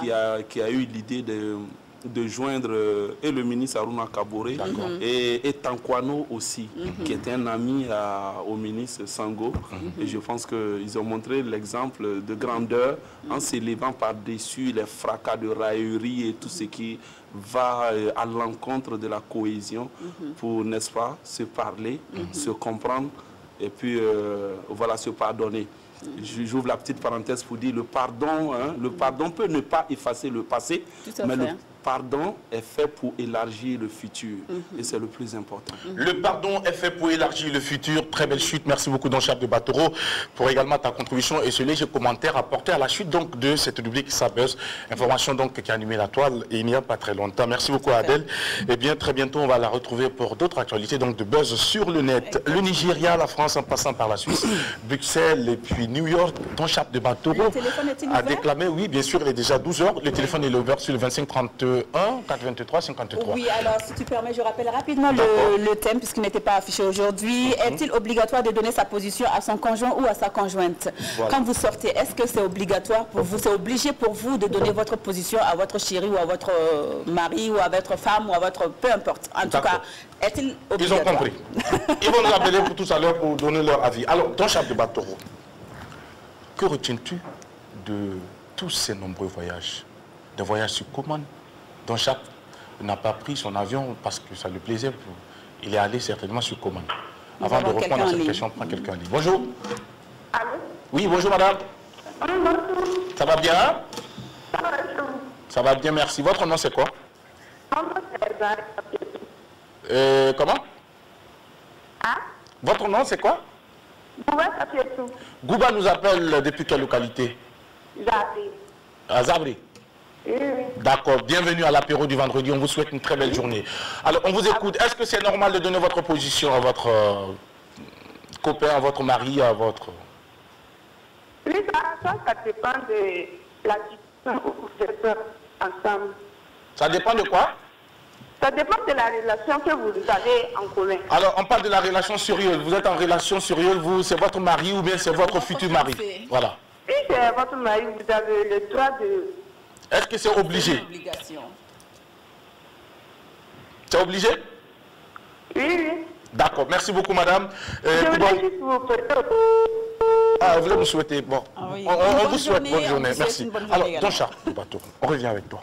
qui, a, qui a eu l'idée de, de joindre euh, et le ministre Aruna Kaboré et, et Tankwano aussi, qui était un ami à- au ministre Sango. Et je pense qu'ils ont montré l'exemple de grandeur en s'élevant par-dessus les fracas de raillerie et tout ce qui va euh, à l'encontre de la cohésion pour, n'est-ce pas, se parler, se comprendre et puis euh, voilà, se pardonner. Je- J'ouvre la petite parenthèse pour dire le pardon, hein, le pardon peut ne pas effacer le passé, Tout à mais le fait. Pardon est fait pour élargir le futur et c'est le plus important. Le pardon est fait pour élargir le futur. Très belle chute. Merci beaucoup, Don Chap de Batoro, pour également ta contribution et ce léger commentaire apporté à la chute donc, de cette rubrique Sabuzz. Information donc qui a animé la toile et il n'y a pas très longtemps. Merci beaucoup, Adèle. Et bien, très bientôt, on va la retrouver pour d'autres actualités donc de buzz sur le net. Le Nigeria, la France en passant par la Suisse, Bruxelles et puis New York. Don Chap de Batoro Le téléphone est-il a déclamé, oui, bien sûr, il est déjà 12 heures. Le téléphone est ouvert sur le 25 31 423 53. Oui, alors si tu permets, je rappelle rapidement le, le thème puisqu'il n'était pas affiché aujourd'hui. Est-il obligatoire de donner sa position à son conjoint ou à sa conjointe Quand vous sortez, est-ce que c'est obligatoire pour vous C'est obligé pour vous de donner votre position à votre chéri ou à votre euh, mari ou à votre femme ou à votre... Peu importe. En tout cas, est-il Ils ont obligatoire compris. Ils vont nous appeler pour tout à l'heure pour donner leur avis. Alors, ton chef de Batoro, que retiens-tu de tous ces nombreux voyages? Des voyages sur commande dont chaque n'a pas pris son avion parce que ça lui plaisait. pour- Il est allé certainement sur commande. Nous Avant de quelqu'un en cette ligne. question, prends quelqu'un en ligne. Bonjour. Allô Oui, bonjour madame. Bonjour. Ça va bien hein? Ça va, je Ça va bien, merci. Votre nom c'est quoi Mon nom, c'est Zara Kapietou. Euh, Comment Hein Votre nom c'est quoi Bouba Kapietou. Gouba nous appelle depuis quelle localité J'arrive. À Zabri. D'accord, bienvenue à l'apéro du vendredi. On vous souhaite une très belle journée. Alors, on vous écoute. Est-ce que c'est normal de donner votre position à votre euh, copain, à votre mari, à votre... Oui, ça, ça, ça dépend de la situation où vous êtes ensemble. Ça dépend de quoi? Ça dépend de la relation que vous avez en commun. Alors, on parle de la relation sérieuse. Vous êtes en relation sérieuse, vous, c'est votre mari ou bien c'est votre futur mari? Voilà. Si c'est votre mari, vous avez le droit de... Est-ce que c'est obligé? C'est obligé? Oui, oui. D'accord, merci beaucoup madame. Euh, Je bon, voulais juste vous ah, vous voulez me souhaiter Bon, Ah oui. on, vous souhaite journée, bonne on journée. Merci. une bonne journée Alors, également. ton chat, bateau, on revient avec toi.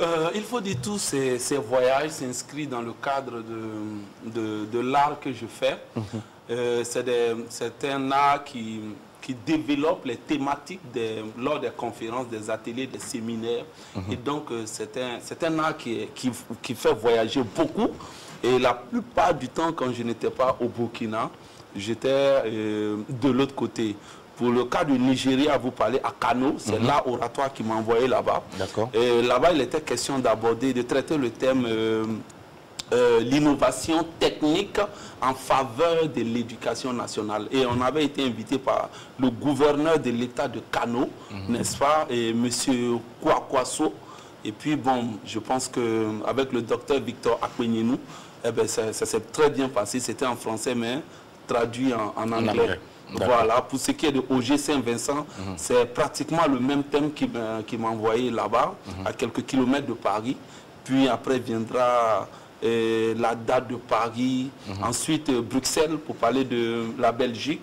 Euh, il faut dire tous ces, ces voyages s'inscrivent dans le cadre de, de, de l'art que je fais. Euh, c'est des- c'est un art qui, qui développe les thématiques des- lors des conférences, des ateliers, des séminaires. Et donc, euh, c'est un, un art qui, qui, qui fait voyager beaucoup. Et la plupart du temps, quand je n'étais pas au Burkina, j'étais euh, de l'autre côté. Pour le cas du Nigeria, vous parlez à Kano, c'est l'art oratoire qui m'a envoyé là-bas. D'accord. Et là-bas, il était question d'aborder, de traiter le thème euh, euh, l'innovation technique en faveur de l'éducation nationale. Et on avait été invité par le gouverneur de l'État de Kano, n'est-ce pas, et M. Kwakwaso. Et puis, bon, je pense qu'avec le docteur Victor Akwenienou, eh ben, ça, ça s'est très bien passé. C'était en français, mais traduit en, en anglais. Voilà, pour ce qui est de OG Saint-Vincent, c'est pratiquement le même thème qui m'a qui m'a envoyé là-bas, à quelques kilomètres de Paris. Puis après viendra euh, la date de Paris, ensuite euh, Bruxelles pour parler de la Belgique.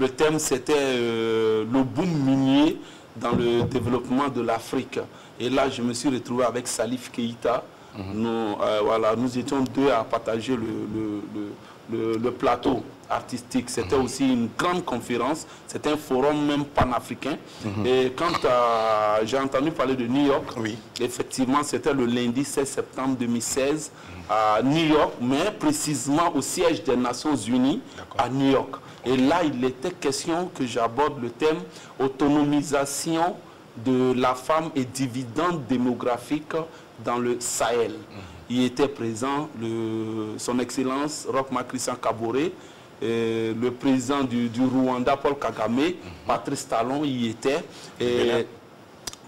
Le thème c'était euh, le boom minier dans le développement de l'Afrique. Et là, je me suis retrouvé avec Salif Keïta. Nous, euh, voilà, nous étions deux à partager le, le- le- le- le plateau artistique. C'était aussi une grande conférence. C'était un forum même panafricain. Et quand euh, j'ai entendu parler de New York, Oui. effectivement, c'était le lundi 16 septembre 2016 à New York, mais précisément au siège des Nations Unies à New York. Et là, il était question que j'aborde le thème autonomisation de la femme et dividende démographique dans le Sahel. Il était présent le- son Excellence Rochma Christian Kabore, euh, le président du, du Rwanda, Paul Kagame, Patrice Talon y était. Et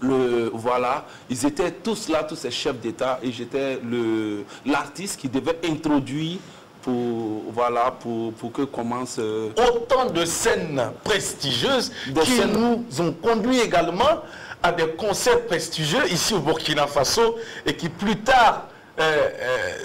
le, voilà, ils étaient tous là, tous ces chefs d'État, et j'étais l'artiste qui devait introduire pour, voilà, pour, pour que commence... euh, autant de scènes prestigieuses qui scènes- nous ont conduit également à des concerts prestigieux ici au Burkina Faso et qui plus tard euh, euh,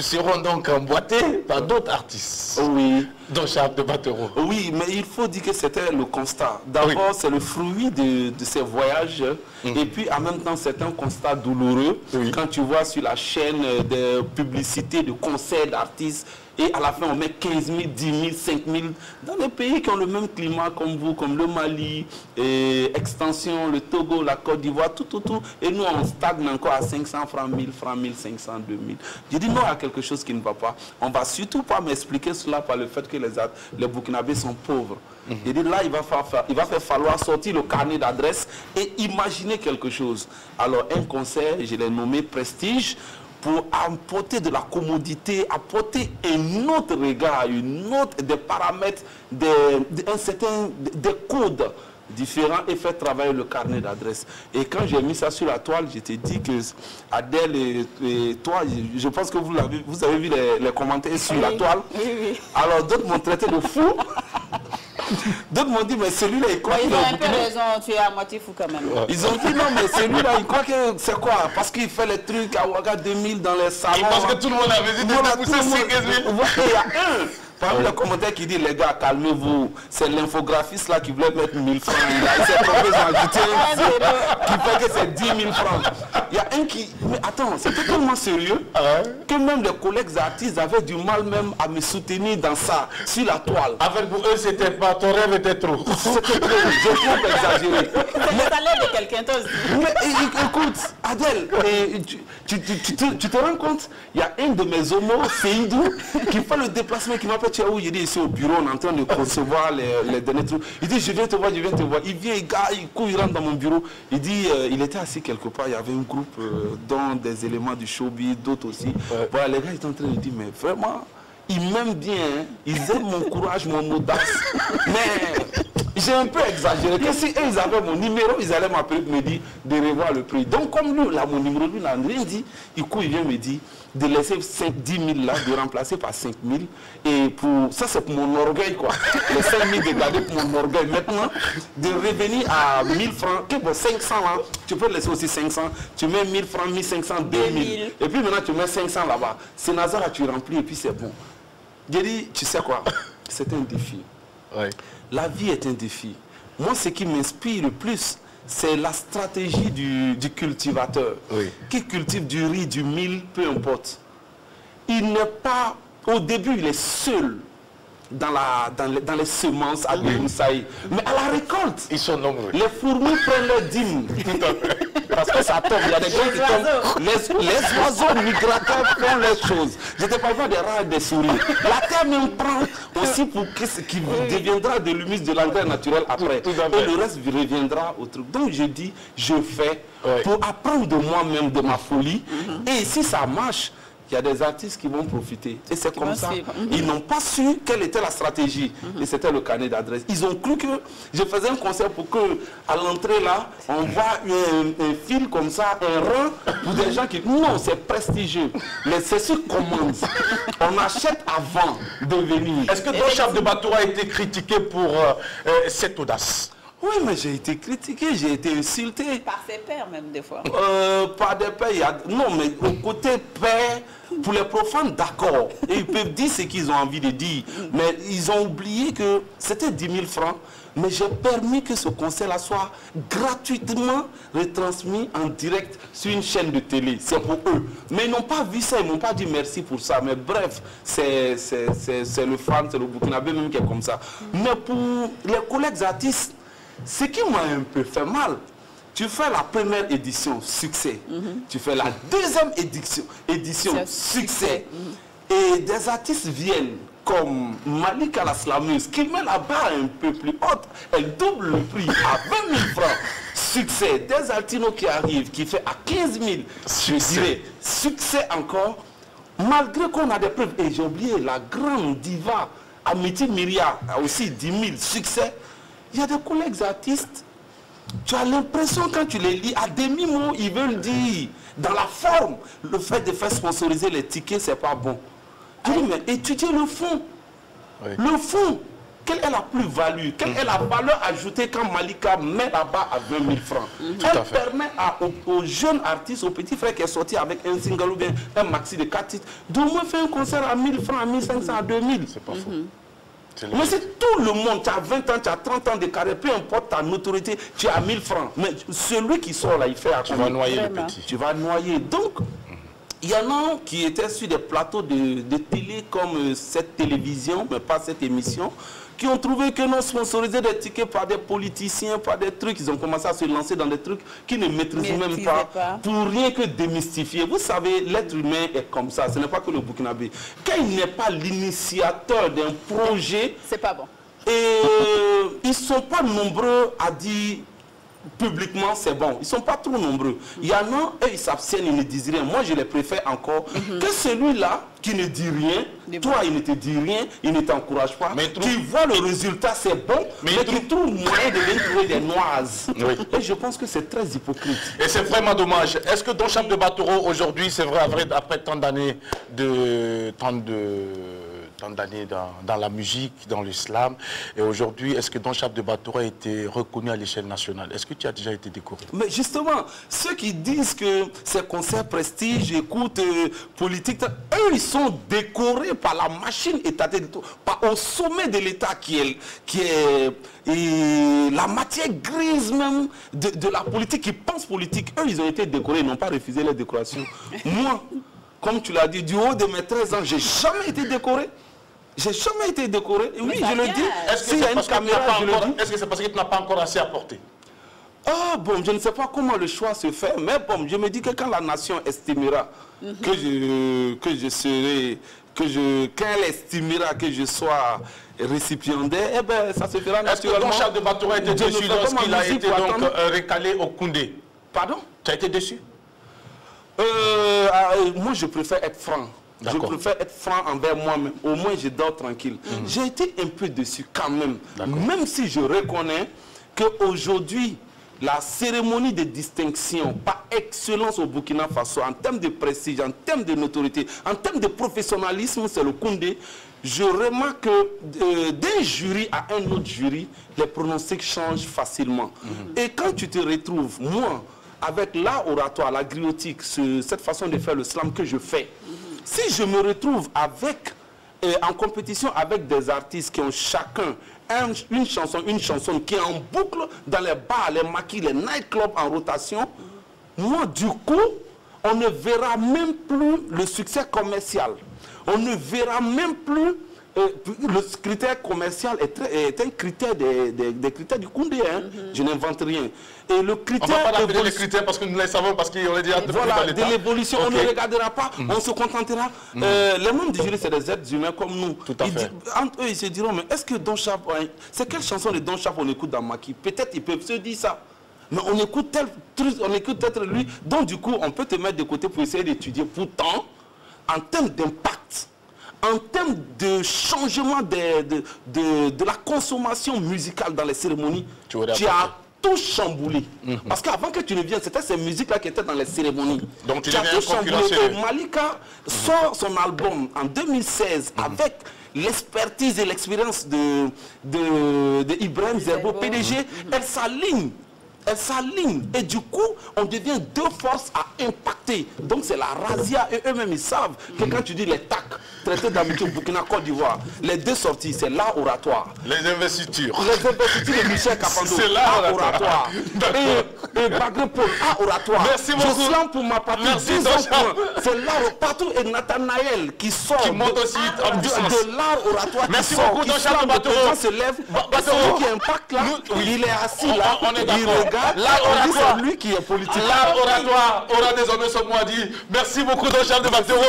seront donc emboîtés par d'autres artistes, oui. dont Charles de Battereau. Oui, mais il faut dire que c'était le constat. D'abord, c'est le fruit de, de ces voyages. Et puis, en même temps, c'est un constat douloureux. Oui. Quand tu vois sur la chaîne des publicités, de concerts d'artistes, et à la fin, on met 15 000, 10 000, 5 000 dans des pays qui ont le même climat comme vous, comme le Mali, et Extension, le Togo, la Côte d'Ivoire, tout, tout, tout. Et nous, on stagne encore à 500 francs, 1000 francs, 1500, 2000. J'ai dit non, a quelque chose qui ne va pas. On va surtout pas m'expliquer cela par le fait que les, les Burkinabés sont pauvres. J'ai dit là, il va, fa- fa- il va faire falloir sortir le carnet d'adresse et imaginer quelque chose. Alors, un concert, je l'ai nommé Prestige, pour apporter de la commodité, apporter un autre regard, une autre, des paramètres, des, des- un certain, des codes différents et faire travailler le carnet d'adresse. Et quand j'ai mis ça sur la toile, je t'ai dit que Adèle et, et toi, je, pense que vous, avez vu les, les commentaires sur la toile. Oui, oui. Alors d'autres m'ont traité de fou. D'autres m'ont dit, mais celui-là, il croit Ils qu'il est ont au un peu raison, tu es à moitié fou quand même. Ils ont dit, non, mais celui-là, il croit que c'est quoi? Parce qu'il fait les trucs à Ouaga 2000 dans les salons. Il pense que tout le monde a visité tout le monde- 15 000. Ouais, et Il y a un parmi les commentaires qui dit, les gars, calmez-vous. C'est l'infographiste là qui voulait mettre 1000 francs. Il ajouté un zéro qui fait que c'est 10 000 francs. Il y a un qui... Mais attends, c'était tellement sérieux que même les collègues artistes avaient du mal même à me soutenir dans ça, sur la toile. Avec pour eux, c'était pas, ton rêve était trop. C'était trop, j'ai trop exagéré. C'est de quelqu'un. Mais écoute, Adèle, et tu, tu- tu- tu te, tu te rends compte, il y a un de mes homos, Seydou, qui fait le déplacement, qui m'appelle, tu es où Il dit, ici au bureau, on est en train de concevoir les, les derniers trucs. Il dit, je viens te voir, je viens te voir. Il vient, il, gars, il court, il rentre dans mon bureau. Il dit, euh, il était assis quelque part, il y avait un groupe, euh, dont des éléments du showbiz, d'autres aussi. Voilà, les gars, ils étaient en train de dire, mais vraiment, ils m'aiment bien, hein. ils aiment mon courage, mon audace. Mais j'ai un peu exagéré. Que si eux, ils avaient mon numéro, ils allaient m'appeler pour me dire de revoir le prix. Donc, comme lui, là, mon numéro, lui, il n'a rien dit. Du coup, il vient me dire de laisser 5, 10 000 là, de remplacer par 5 000. Et pour ça, c'est pour mon orgueil, quoi. Les 5 000 de garder pour mon orgueil. Maintenant, de revenir à 1000 francs, que bon, 500 là, tu peux laisser aussi 500. Tu mets 1000 francs, 1500, 2000. 2000. Et puis maintenant, tu mets 500 là-bas. C'est Nazar, tu remplis et puis c'est bon. J'ai dit, tu sais quoi? C'est un défi. La vie est un défi. Moi, ce qui m'inspire le plus, c'est la stratégie du, du cultivateur Oui. qui cultive du riz, du mil, peu importe. Il n'est pas, au début, il est seul dans, la, dans, les, dans les semences à débroussailler. Mais à la récolte, Ils sont nombreux. les fourmis prennent leur dîme. Parce que ça tombe, il y a des gens qui tombent. Les, les oiseaux migrateurs font leurs choses. Parle pas des rats et des souris. La terre même prend aussi pour ce qui deviendra de l'humus de l'engrais naturel après. Tout. Et le reste reviendra au truc. Donc je dis, je fais pour apprendre de moi-même, de ma folie. Et si ça marche, il y a des artistes qui vont profiter. Et c'est comme ça. suivre. Mhm. Ils n'ont pas su quelle était la stratégie. Et c'était le carnet d'adresse. Ils ont cru que je faisais un concert pour que, à l'entrée là, on voit un, un fil comme ça, un rang pour des gens qui. Non, c'est prestigieux. Mais c'est ce qu'on. On achète avant de venir. Est-ce que Don Chap de Batoura a été critiqué pour euh, euh, cette audace? Oui, mais j'ai été critiqué, j'ai été insulté. Par ses pairs même des fois. Euh, pas des pères, il y a- non, mais au côté père, pour les profanes, d'accord. Et ils peuvent dire ce qu'ils ont envie de dire. Mais ils ont oublié que c'était 10 000 francs. Mais j'ai permis que ce concert-là soit gratuitement retransmis en direct sur une chaîne de télé. C'est pour eux. Mais ils n'ont pas vu ça, ils m'ont pas dit merci pour ça. Mais bref, c'est le fan, c'est le Burkinabé même qui est comme ça. Mais pour les collègues artistes, ce qui m'a un peu fait mal, tu fais la première édition, succès. Tu fais la deuxième édition, édition succès. Et des artistes viennent comme Malika la slameuse, qui met la barre un peu plus haute. Elle double le prix à 20 000 francs. Succès. Des altinos qui arrivent, qui fait à 15 000. Je dirais, succès encore. Malgré qu'on a des preuves. Et j'ai oublié la grande diva, Amity Myria, a aussi 10 000. Succès. Il y a des collègues artistes tu as l'impression quand tu les lis, à demi-mot, ils veulent dire, dans la forme, le fait de faire sponsoriser les tickets, c'est pas bon. Dis, mais étudiez le fond. Oui. Le fond, quelle est la plus-value? Quelle est la valeur ajoutée quand Malika met là-bas à 20 000 francs? Elle à fait. permet à- aux, aux jeunes artistes, aux petits frères qui est sorti avec un single ou bien un maxi de 4 titres, d'au moins faire un concert à 1000 francs, à 1500, à 2000. C'est pas faux. Mais c'est tout le monde, tu as 20 ans, tu as 30 ans de carrière, peu importe ta notoriété, tu as 1000 francs. Mais celui qui sort là, il fait à Tu vas noyer le petit. Tu vas noyer. Donc, il y en a qui étaient sur des plateaux de, de télé comme euh, cette télévision, mais pas cette émission, qui ont trouvé que non sponsorisé des tickets par des politiciens, par des trucs. Ils ont commencé à se lancer dans des trucs qu'ils ne maîtrisaient même pas, pas. pour rien que démystifier. Vous savez, l'être humain est comme ça. Ce n'est pas que le Burkinabé. Quand il n'est pas l'initiateur d'un projet, C'est pas bon. et ils ne sont pas nombreux à dire publiquement c'est bon. Ils ne sont pas trop nombreux. Il y en a, eux, ils s'abstiennent, ils ne disent rien. Moi, je les préfère encore que celui-là qui ne dit rien, Des toi, il ne te dit rien, il ne t'encourage pas, Mais qui voit le résultat, c'est bon, Mais mais, trouve moyen de venir trouver des noises. Oui. Et je pense que c'est très hypocrite. Et c'est vraiment dommage. Est-ce que Don Chap de Batoro, aujourd'hui, c'est vrai, après, après tant d'années de, tant de, tant d'années dans, la musique, dans l'islam, et aujourd'hui, est-ce que Don Chap de Batoro a été reconnu à l'échelle nationale? Est-ce que tu as déjà été décoré Mais justement, ceux qui disent que c'est concert prestige, écoute, euh, politique, eux, ils sont décorés par la machine étatique, par, au sommet de l'État qui est, qui est et la matière grise même de, de la politique, qui pense politique. Eux, ils ont été décorés, ils n'ont pas refusé les décorations. Moi, comme tu l'as dit, du haut de mes 13 ans, j'ai jamais été décoré. J'ai jamais été décoré. Oui, je le dis. Est-ce que c'est parce que tu n'as caméra, pas je le encore- dis. est-ce que c'est parce que tu n'as pas encore assez apporté? Ah bon, je ne sais pas comment le choix se fait, mais bon, je me dis que quand la nation estimera que, je, que je serai, que je, quand elle estimera que je sois récipiendaire, eh ben, ça se fera Est-ce que naturellement. Chap de Batoro a été Je ne déçu lorsqu'il a été donc euh, recalé au Koundé? Pardon? Tu as été déçu? Euh, ah, euh, Moi, je préfère être franc. Je préfère être franc envers moi-même. Au moins, je dors tranquille. J'ai été un peu déçu quand même. Même si je reconnais qu'aujourd'hui, la cérémonie de distinction par excellence au Burkina Faso, en termes de prestige, en termes de notoriété, en termes de professionnalisme, c'est le Koundé. Je remarque que euh, d'un jury à un autre jury, les pronostics changent facilement. Et quand tu te retrouves, moi, avec l'art oratoire, la griotique, ce- cette façon de faire le slam que je fais, si je me retrouve avec, euh, en compétition avec des artistes qui ont chacun un- une chanson, une chanson qui est en boucle dans les bars, les maquis, les nightclubs en rotation, moi, du coup, on ne verra même plus le succès commercial. On ne verra même plus. euh, le critère commercial est, très- est un critère des, des- des critères du Koundé. hein. Je n'invente rien. Et le On critère. ne va pas les critères parce que nous les savons, parce qu'on est déjà depuis dans voilà, de l'évolution, on ne regardera pas, on se contentera. Euh, les membres du jury, c'est des êtres humains comme nous. Tout à Ils fait. entre eux, ils se diront, mais est-ce que Don Chap, ouais, c'est quelle chanson de Don Chap on écoute dans Maki Peut-être ils peuvent se dire ça. Mais on écoute tel truc, on écoute peut-être lui. Donc du coup, on peut te mettre de côté pour essayer d'étudier. Pourtant, en termes d'impact, en termes de changement de, de, de- de la consommation musicale dans les cérémonies, Tu tu, as. Tout chamboulé. Parce qu'avant que tu ne viennes, c'était ces musiques-là qui étaient dans les cérémonies. Donc tu as deviens tout chamboulé. Malika sort son album en 2016 avec l'expertise et l'expérience de, de, de Ibrahim Zerbo, PDG. Elle s'aligne. Elle s'aligne et du coup, on devient deux forces à impacter. Donc c'est la razzia et eux-mêmes ils savent que quand tu dis les TAC, traités d'amitié au Burkina Côte d'Ivoire, les deux sorties, c'est l'art oratoire. Les investitures. Les investitures de Michel Capando, C'est art oratoire. Et, et Bagre Paul, art oratoire. Merci beaucoup. Pour ma partie, Merci, 10 ans Jean-Charles. pour- C'est l'art partout. Et Nathanaël qui sort Qui monte de, aussi en de- l'art oratoire. Merci beaucoup, Batoro. le président se lève. Ba- et Batoro. celui qui impacte là, il est assis là, on est d'accord. Regarde. L'art on dit oratoire. c'est lui qui est politique. L'art oratoire aura désormais son mot à dire. Merci beaucoup, Jean de Batero,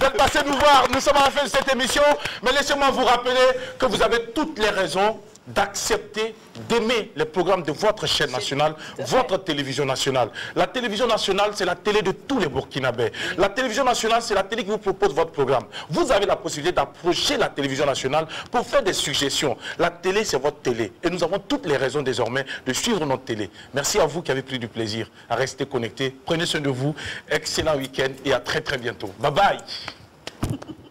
d'être passé nous voir. Nous sommes à la fin de cette émission. Mais laissez-moi vous rappeler que vous avez toutes les raisons d'accepter, d'aimer les programmes de votre chaîne nationale, votre télévision nationale. La télévision nationale, c'est la télé de tous les Burkinabés. La télévision nationale, c'est la télé qui vous propose votre programme. Vous avez la possibilité d'approcher la télévision nationale pour faire des suggestions. La télé, c'est votre télé. Et nous avons toutes les raisons désormais de suivre notre télé. Merci à vous qui avez pris du plaisir à rester connectés. Prenez soin de vous. Excellent week-end et à très très bientôt. Bye bye.